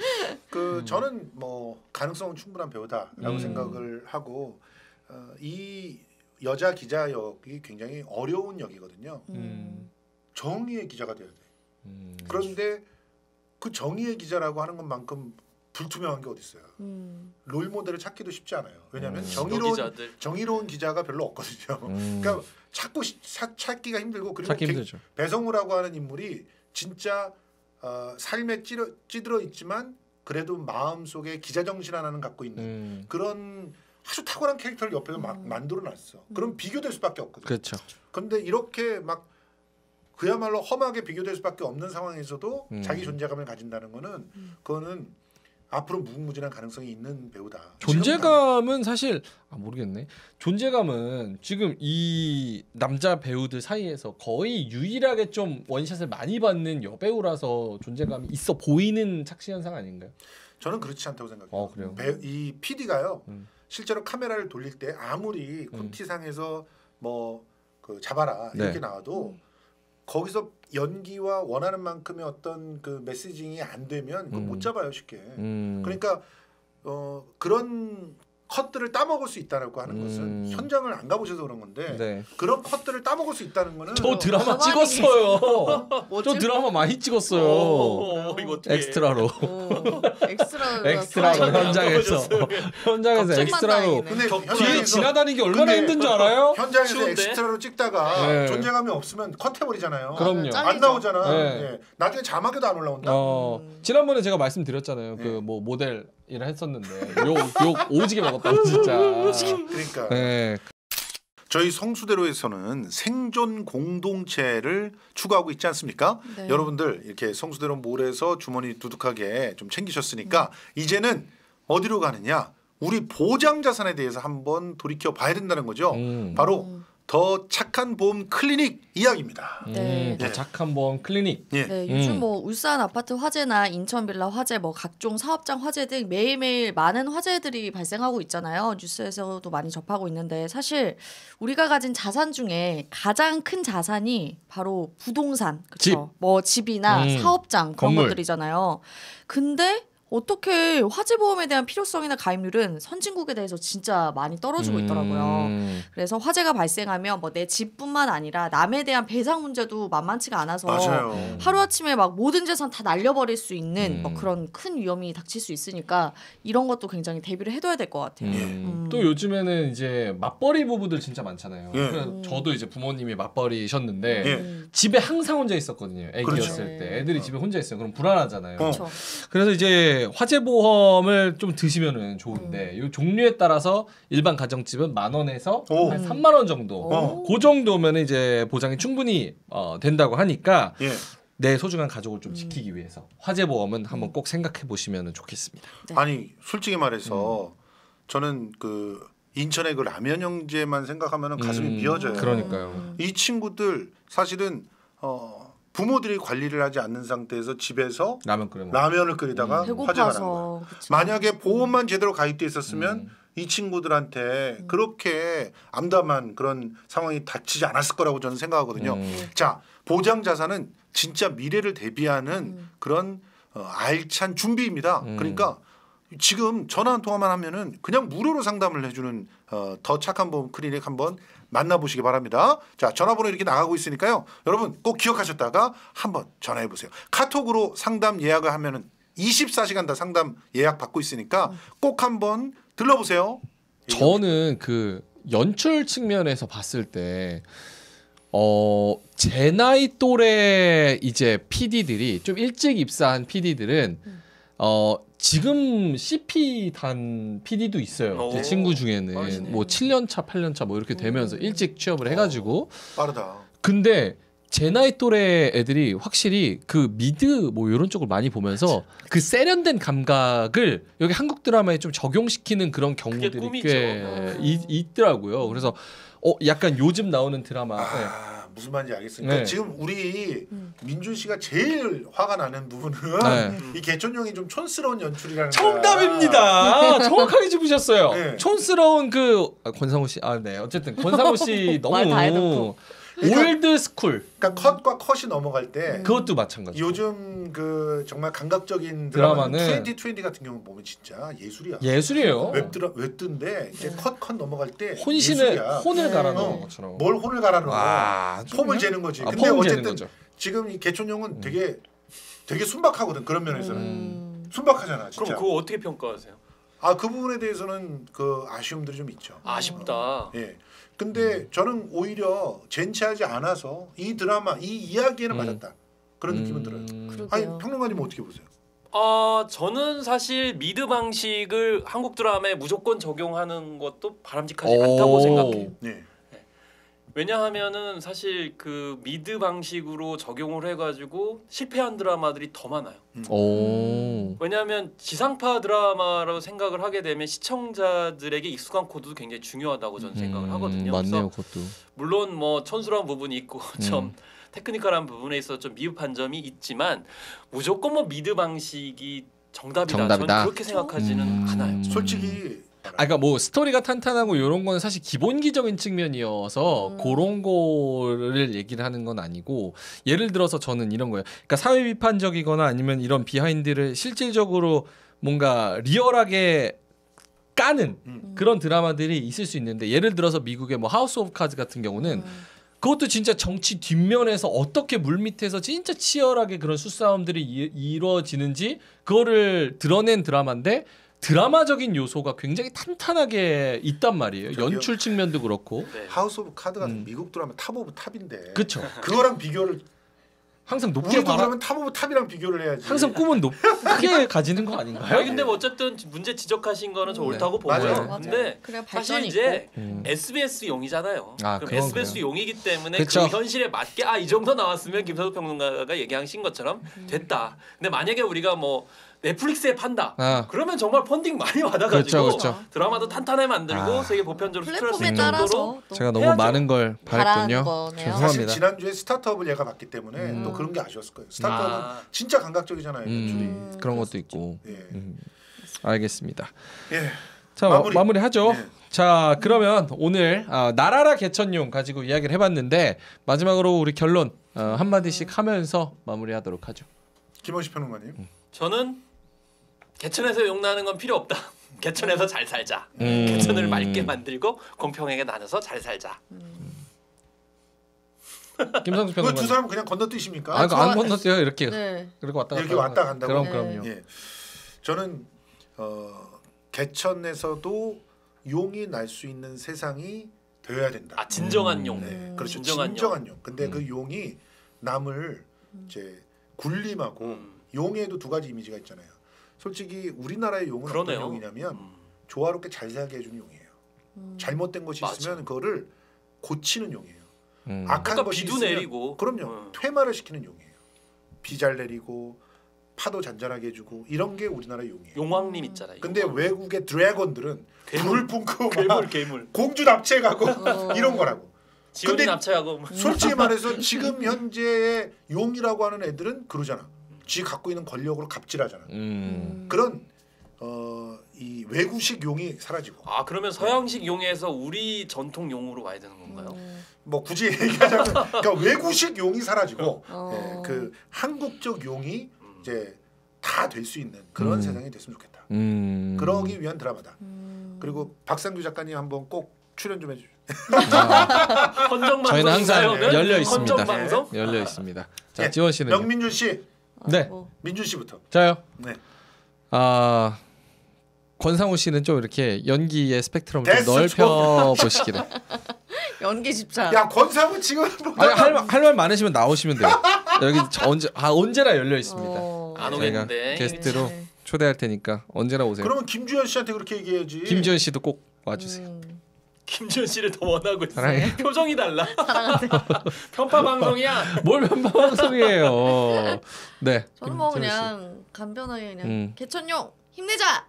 그 저는 뭐 가능성은 충분한 배우다라고 음. 생각을 하고 어, 이 여자 기자 역이 굉장히 어려운 역이거든요. 음. 정의의 기자가 돼야 돼. 음. 그런데 그 정의의 기자라고 하는 것만큼 불투명한 게 어디 있어요? 음. 롤 모델을 찾기도 쉽지 않아요. 왜냐하면 음. 정의로운 기자들. 정의로운 기자가 별로 없거든요. 음. 그러니까 찾고 싶- 찾, 찾기가 힘들고 그리고 찾기 개- 힘들죠. 배성우라고 하는 인물이 진짜 어, 삶에 찌러, 찌들어 있지만 그래도 마음 속에 기자 정신 하나는 갖고 있는 음. 그런 아주 탁월한 캐릭터를 옆에서 막 만들어놨어. 그럼 비교될 수밖에 없거든. 그렇죠. 그런데 이렇게 막 그야말로 험하게 비교될 수밖에 없는 상황에서도 음. 자기 존재감을 가진다는 거는 그거는 앞으로 무궁무진한 가능성이 있는 배우다. 존재감은 사실 아 모르겠네. 존재감은 지금 이 남자 배우들 사이에서 거의 유일하게 좀 원샷을 많이 받는 여배우라서 존재감이 있어 보이는 착시 현상 아닌가요? 저는 그렇지 않다고 생각해요. 어, 그래요? 배- 이 PD가요. 음. 실제로 카메라를 돌릴 때 아무리 음. 콘티상에서 뭐그 잡아라 네. 이렇게 나와도 거기서 연기와 원하는 만큼의 어떤 그 메시징이 안 되면 그건 음. 못 잡아요 쉽게. 음. 그러니까 어 그런 컷들을 따먹을 수 있다라고 하는 음. 것은 현장을 안 가보셔서 그런 건데 네. 그런 컷들을 따먹을 수 있다는 거는 저 드라마 찍었어요. 저 드라마 많이 찍었어요. 어, 이거 어떻게 엑스트라로. 오, 엑스트라 엑스트라로 현장에서 현장에서 엑스트라로. 근데 뒤에 현장에서- 지나다니기 얼마나 근데 힘든 줄 알아요? 현장에서 추운데? 엑스트라로 찍다가 네. 존재감이 없으면 컷 해버리잖아요. 그럼요. 짤- 안 나오잖아. 네. 예. 나중에 자막에도 안 올라온다. 어 지난번에 제가 말씀드렸잖아요. 네. 그뭐 모델 일을 했었는데 욕 욕 오지게 먹었다고 진짜. 그러니까 네. 저희 성수대로에서는 생존 공동체를 추구하고 있지 않습니까? 네. 여러분들 이렇게 성수대로 몰에서 주머니 두둑하게 좀 챙기셨으니까 이제는 어디로 가느냐? 우리 보장 자산에 대해서 한번 돌이켜 봐야 된다는 거죠. 음. 바로 더 착한 보험 클리닉 이야기입니다. 네. 음, 더 예. 착한 보험 클리닉. 예. 네, 요즘 음. 뭐 울산 아파트 화재나 인천 빌라 화재, 뭐 각종 사업장 화재 등 매일매일 많은 화재들이 발생하고 있잖아요. 뉴스에서도 많이 접하고 있는데 사실 우리가 가진 자산 중에 가장 큰 자산이 바로 부동산, 집. 그렇죠? 뭐 집이나 음. 사업장 그런 건물. 것들이잖아요. 근데 어떻게 화재 보험에 대한 필요성이나 가입률은 선진국에 대해서 진짜 많이 떨어지고 있더라고요. 음. 그래서 화재가 발생하면 뭐 내 집뿐만 아니라 남에 대한 배상 문제도 만만치가 않아서 맞아요. 하루 아침에 막 모든 재산 다 날려버릴 수 있는 음. 뭐 그런 큰 위험이 닥칠 수 있으니까 이런 것도 굉장히 대비를 해둬야 될 것 같아요. 음. 음. 또 요즘에는 이제 맞벌이 부부들 진짜 많잖아요. 예. 음. 저도 이제 부모님이 맞벌이셨는데 예. 음. 집에 항상 혼자 있었거든요. 애기였을 그렇죠. 때 애들이 집에 혼자 있어요. 그럼 불안하잖아요. 어. 그렇죠. 그래서 이제 화재 보험을 좀 드시면은 좋은데 음. 이 종류에 따라서 일반 가정집은 만 원에서 오. 한 3만 원 정도. 어. 그 정도면 이제 보장이 충분히 어, 된다고 하니까 예. 내 소중한 가족을 좀 음. 지키기 위해서 화재 보험은 한번 꼭 생각해 보시면 좋겠습니다. 네. 아니 솔직히 말해서 음. 저는 그 인천의 그 라면 형제만 생각하면 가슴이 음, 미어져요. 그러니까요. 음. 이 친구들 사실은 어, 부모들이 관리를 하지 않는 상태에서 집에서 라면 끓여. 라면을 끓이다가 음. 화재가 난 거야. 그쵸. 만약에 보험만 제대로 가입돼 있었으면 음. 이 친구들한테 그렇게 암담한 그런 상황이 닥치지 않았을 거라고 저는 생각하거든요. 음. 자 보장 자산은 진짜 미래를 대비하는 음. 그런 어, 알찬 준비입니다. 음. 그러니까 지금 전화 한 통화만 하면은 그냥 무료로 상담을 해주는 어, 더 착한 보험 클리닉 한번 만나보시기 바랍니다. 자 전화번호 이렇게 나가고 있으니까요. 여러분 꼭 기억하셨다가 한번 전화해 보세요. 카톡으로 상담 예약을 하면은 24시간 다 상담 예약 받고 있으니까 꼭 한번 들러보세요. 저는 그 연출 측면에서 봤을 때 어, 제 나이 또래 이제 PD들이 좀 일찍 입사한 PD들은 어, 지금 CP 단 PD도 있어요. 제 오, 친구 중에는 빠르시네. 뭐 7년 차, 8년 차 뭐 이렇게 되면서 일찍 취업을 해 가지고 빠르다. 근데 제 나이 또래 애들이 확실히 그 미드 뭐 이런 쪽을 많이 보면서 그 세련된 감각을 여기 한국 드라마에 좀 적용시키는 그런 경우들이 꿈이죠. 꽤 어. 이- 있더라고요. 그래서 어 약간 요즘 나오는 드라마 네. 아 무슨 말인지 알겠습니다. 네. 지금 우리 음. 민준 씨가 제일 화가 나는 부분은 네. 이 개촌형이 좀 촌스러운 연출이라는. 정답입니다. 정확하게 짚으셨어요. 네. 촌스러운 그 아, 권상우 씨, 아 네, 어쨌든 권상우 씨 말다 너무 해놓고. old school 그러니까 컷과 컷이 넘어갈 때 그것도 마찬가지. 요즘 그 정말 감각적인 드라마는 드라마는 2020 같은 경우 보면 진짜 예술이야. 예술이에요. 웹드라 웹드인데 이제 컷 컷 넘어갈 때 혼신을 예술이야. 혼을 네. 갈아 어, 넣은 것처럼. 뭘 혼을 갈아 넣어. 와, 좀 폼을 재는 거지. 아, 근데 어쨌든. 지금 이 개천용은 되게 되게 순박하거든 그런 면에서는 음. 순박하잖아 진짜. 그럼 그거 어떻게 평가하세요? 아 그 부분에 대해서는 그 아쉬움들이 좀 있죠. 아쉽다. 예. 근데 저는 오히려 젠치하지 않아서 이 드라마 이 이야기에는 음. 맞았다 그런 느낌은 들어요. 음. 그러게요. 아니 평론가님 어떻게 보세요? 아 저는 사실 미드 방식을 한국 드라마에 무조건 적용하는 것도 바람직하지 않다고 오. 생각해요. 네. 왜냐하면은 사실 그 미드 방식으로 적용을 해가지고 실패한 드라마들이 더 많아요. 오. 왜냐하면 지상파 드라마라고 생각을 하게 되면 시청자들에게 익숙한 코드도 굉장히 중요하다고 저는 생각을 음, 하거든요. 맞네요, 그래서 그것도. 물론 뭐 촌스러운 부분이 있고 좀 음. technical한 부분에 있어 좀 미흡한 점이 있지만 무조건 뭐 미드 방식이 정답이다. 정답이다. 저는 그렇게 생각하지는 음. 않아요. 솔직히 아, 그러니까 뭐 스토리가 탄탄하고 이런 거는 사실 기본기적인 측면이어서 음. 그런 거를 얘기를 하는 건 아니고 예를 들어서 저는 이런 거예요. 그러니까 사회 비판적이거나 아니면 이런 behind를 실질적으로 뭔가 리얼하게 까는 음. 그런 드라마들이 있을 수 있는데 예를 들어서 미국의 뭐 하우스 오브 카즈 같은 경우는 음. 그것도 진짜 정치 뒷면에서 어떻게 물밑에서 진짜 치열하게 그런 수싸움들이 이, 이루어지는지 그거를 드러낸 드라마인데 드라마적인 요소가 굉장히 탄탄하게 있단 말이에요. 연출 측면도 그렇고. 네. 하우스 오브 카드 같은 음. 미국 드라마 top of top인데 그렇죠. 그거랑 비교를 항상 높게 우리도 바라 그러면 top of top이랑 비교를 해야지. 항상 꿈은 높게 가지는 거 아닌가요? 아니 근데 뭐 어쨌든 문제 지적하신 거는 저 음. 옳다고 네. 보고요. 맞아요. 맞아요. 근데 그래야 사실 이제 있고. 음. SBS 용이잖아요. 아, 그럼 SBS 그래요. 용이기 때문에 그쵸. 그 현실에 맞게 아 이 정도 나왔으면 김성수 평론가가 얘기하신 것처럼 음. 됐다. 근데 만약에 우리가 뭐 넷플릭스에 판다. 아, 그러면 정말 펀딩 많이 받아가지고 그렇죠, 그렇죠. 드라마도 탄탄하게 만들고 아. 세계 보편적으로 플랫폼에 정도로 따라서 또 제가 너무 해야죠. 많은 걸 바랬군요. 거네요. 죄송합니다. 사실 지난주에 스타트업을 얘가 봤기 때문에 음. 또 그런 게 아쉬웠을 거예요. 스타트업은 아. 진짜 감각적이잖아요. 연출이. 음, 그런 것도 있고. 예. 음, 알겠습니다. 예. 자 마무리. 마무리. 하죠 네. 자 그러면 오늘 아, 나라라 개천용 가지고 이야기를 해봤는데 마지막으로 우리 결론 어, 한 마디씩 하면서 마무리하도록 하죠. 김원식 평론가님. 음. 저는 개천에서 용나는 건 필요 없다. 개천에서 잘 살자. 음. 개천을 맑게 만들고 공평하게 나눠서 잘 살자. 그두 평론가. 사람 그냥 건너뛰십니까? 아, 안 저- 건넜어요 이렇게. 네. 그리고 왔다 갔다. 이렇게 왔다 간다고? 그럼 네. 그럼요. 예. 저는 어, 개천에서도 용이 날 수 있는 세상이 되어야 된다. 아 진정한 음. 용. 네, 음. 그렇죠. 진정한 진정한, 용. 근데 음. 그 용이 남을 이제 군림하고 음. 용에도 두 가지 이미지가 있잖아요. 솔직히 우리나라의 용은 그러네요. 어떤 용이냐면 음. 조화롭게 잘 살게 해주는 용이에요. 음. 잘못된 것이 맞아. 있으면 그거를 고치는 용이에요. 음. 악한 그러니까 것이 비도 있으면 내리고. 그럼요. 음. 퇴마를 시키는 용이에요. 비 잘 내리고 파도 잔잔하게 해주고 이런 게 우리나라 용이에요. 용왕님 있잖아요. 근데 용왕. 외국의 드래곤들은 괴물. 뿜고 괴물 막 괴물. 공주 납치해가고 어. 이런 거라고. 근데- 납치하고 뭐. 솔직히 말해서 지금 현재의 용이라고 하는 애들은 그러잖아. 지 갖고 있는 권력으로 갑질하잖아. 음. 그런 어, 이 외구식 용이 사라지고 아 그러면 서양식 용에서 우리 전통 용으로 와야 되는 건가요? 음. 뭐 굳이 얘기하자면 그러니까 외구식 용이 사라지고 어. 예, 그 한국적 용이 이제 다 될 수 있는 그런 음. 세상이 됐으면 좋겠다. 음. 그러기 위한 드라마다. 음. 그리고 박상규 작가님 한번 꼭 출연 좀 해주세요. 아, 저희는 항상? 열려 있습니다. 방송? 열려 있습니다. 자 예, 지원 씨는 명민준 씨, 네. 뭐. 민준 씨부터. 저요. 네. 아 권상우 씨는 좀 이렇게 연기의 스펙트럼 좀 넓혀 보시기를. 연기 집착. 야 권상우 지금 뭐 할말 말 많으시면 나오시면 돼요. 여기 저 언제 아 언제나 열려 있습니다. 어. 안 오겠는데. 게스트로 네. 초대할 테니까 언제나 오세요. 그러면 김주현 씨한테 그렇게 얘기해야지. 김지현 씨도 꼭 와주세요. 음. 김지현 씨를 더 원하고 있어요. 사랑해. 표정이 달라. 사랑하세요. 편파 방송이야. 뭘 편방송이에요. 네. 저는 뭐. 그냥 간편하게 그냥 음. 개천용 힘내자.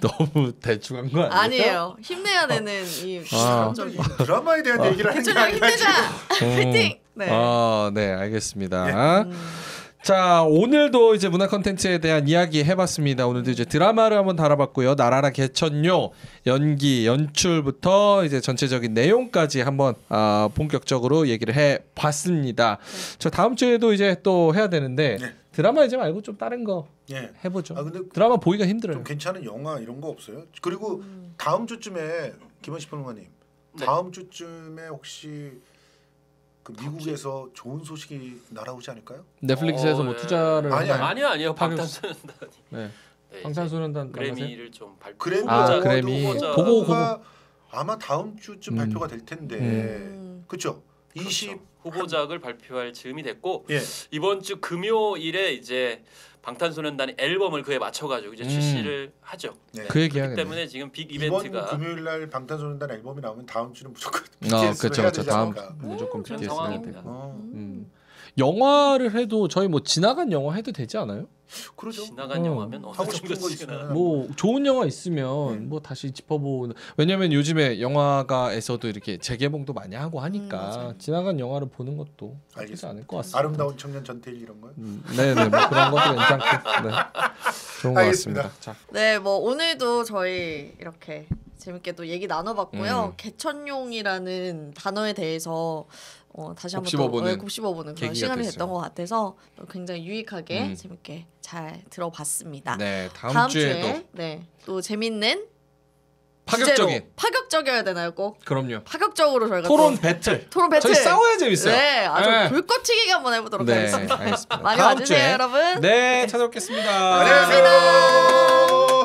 너무 대충 한 거 아니에요? 아니에요. 힘내야 되는 이 아. 이 드라마에 대한 얘기를 하는 게 개천용 아니라 힘내자. 파이팅. 네. 아, 네, 알겠습니다. 음. 자, 오늘도 이제 문화 컨텐츠에 대한 이야기 해봤습니다. 오늘도 이제 드라마를 한번 다뤄봤고요. 나라라 개천요 연기, 연출부터 이제 전체적인 내용까지 한번 아, 본격적으로 얘기를 해봤습니다. 저 다음 주에도 이제 또 해야 되는데 네. 드라마 이제 말고 좀 다른 거 예. 해보죠. 아 근데 드라마 보기가 힘들어요. 좀 괜찮은 영화 이런 거 없어요? 그리고 음. 다음 주쯤에 김원식 평론가님 네. 다음 주쯤에 혹시 그 미국에서 좋은 소식이 날아오지 않을까요? 넷플릭스에서 어, 뭐 예. 투자를 아니, 하나요? 아니요 아니요 방탄소년단이 네. 네, 방탄소년단 이제? 그래미를 좀 발표. 그래미 아, 그래미. 그거, 그거. 아마 다음 주쯤 음. 발표가 될 텐데 음. 그렇죠? 그렇죠. 20 후보작을 발표할 즈음이 됐고 예. 이번 주 금요일에 이제 방탄소년단이 앨범을 그에 맞춰가지고 이제 음. 출시를 하죠. 네. 그 얘기 그렇기 하겠네. 때문에 지금 빅 이번 이벤트가 금요일 날 방탄소년단 앨범이 나오면 다음 주는 무조건 아, BTS로 그렇죠, 해야 그렇죠. 되지 다음 않을까? 무조건 그런 BTS 상황입니다. 어, 음. 영화를 해도 저희 뭐 지나간 영화 해도 되지 않아요? 그러죠. 지나간 어. 영화면 어느 하고 싶은 거 정도 있으면 지나. 뭐 좋은 영화 있으면 네. 뭐 다시 짚어보는 왜냐면 요즘에 영화가에서도 이렇게 재개봉도 많이 하고 음, 하니까 맞아요. 지나간 영화를 보는 것도 나쁘지 알겠습니다. 않을 것 같습니다. 아름다운 청년 전태일 이런 거요? 음, 네네 뭐 그런 것도 괜찮고 네. 좋은 것 알겠습니다. 같습니다. 자, 네, 뭐 오늘도 저희 이렇게 재밌게 또 얘기 나눠봤고요. 음. 개천용이라는 단어에 대해서 어, 다시 한번 곱씹어보는 또 곱씹어보는 그런 계기가 시간이 됐어요. 됐던 것 같아서 또 굉장히 유익하게 음. 재밌게 잘 들어봤습니다. 네 다음, 주에도 주에 네, 또 재밌는 파격적인 파격적이어야 되나요, 꼭 그럼요 파격적으로 저희가 토론 또 배틀 토론 배틀 저희 싸워야 재밌어요. 네, 아주 네. 불꽃 튀기게 한번 해보도록 네 하겠습니다. 알겠습니다. 많이 다음 와주세요, 주에 여러분. 네 찾아뵙겠습니다. 안녕히 계세요.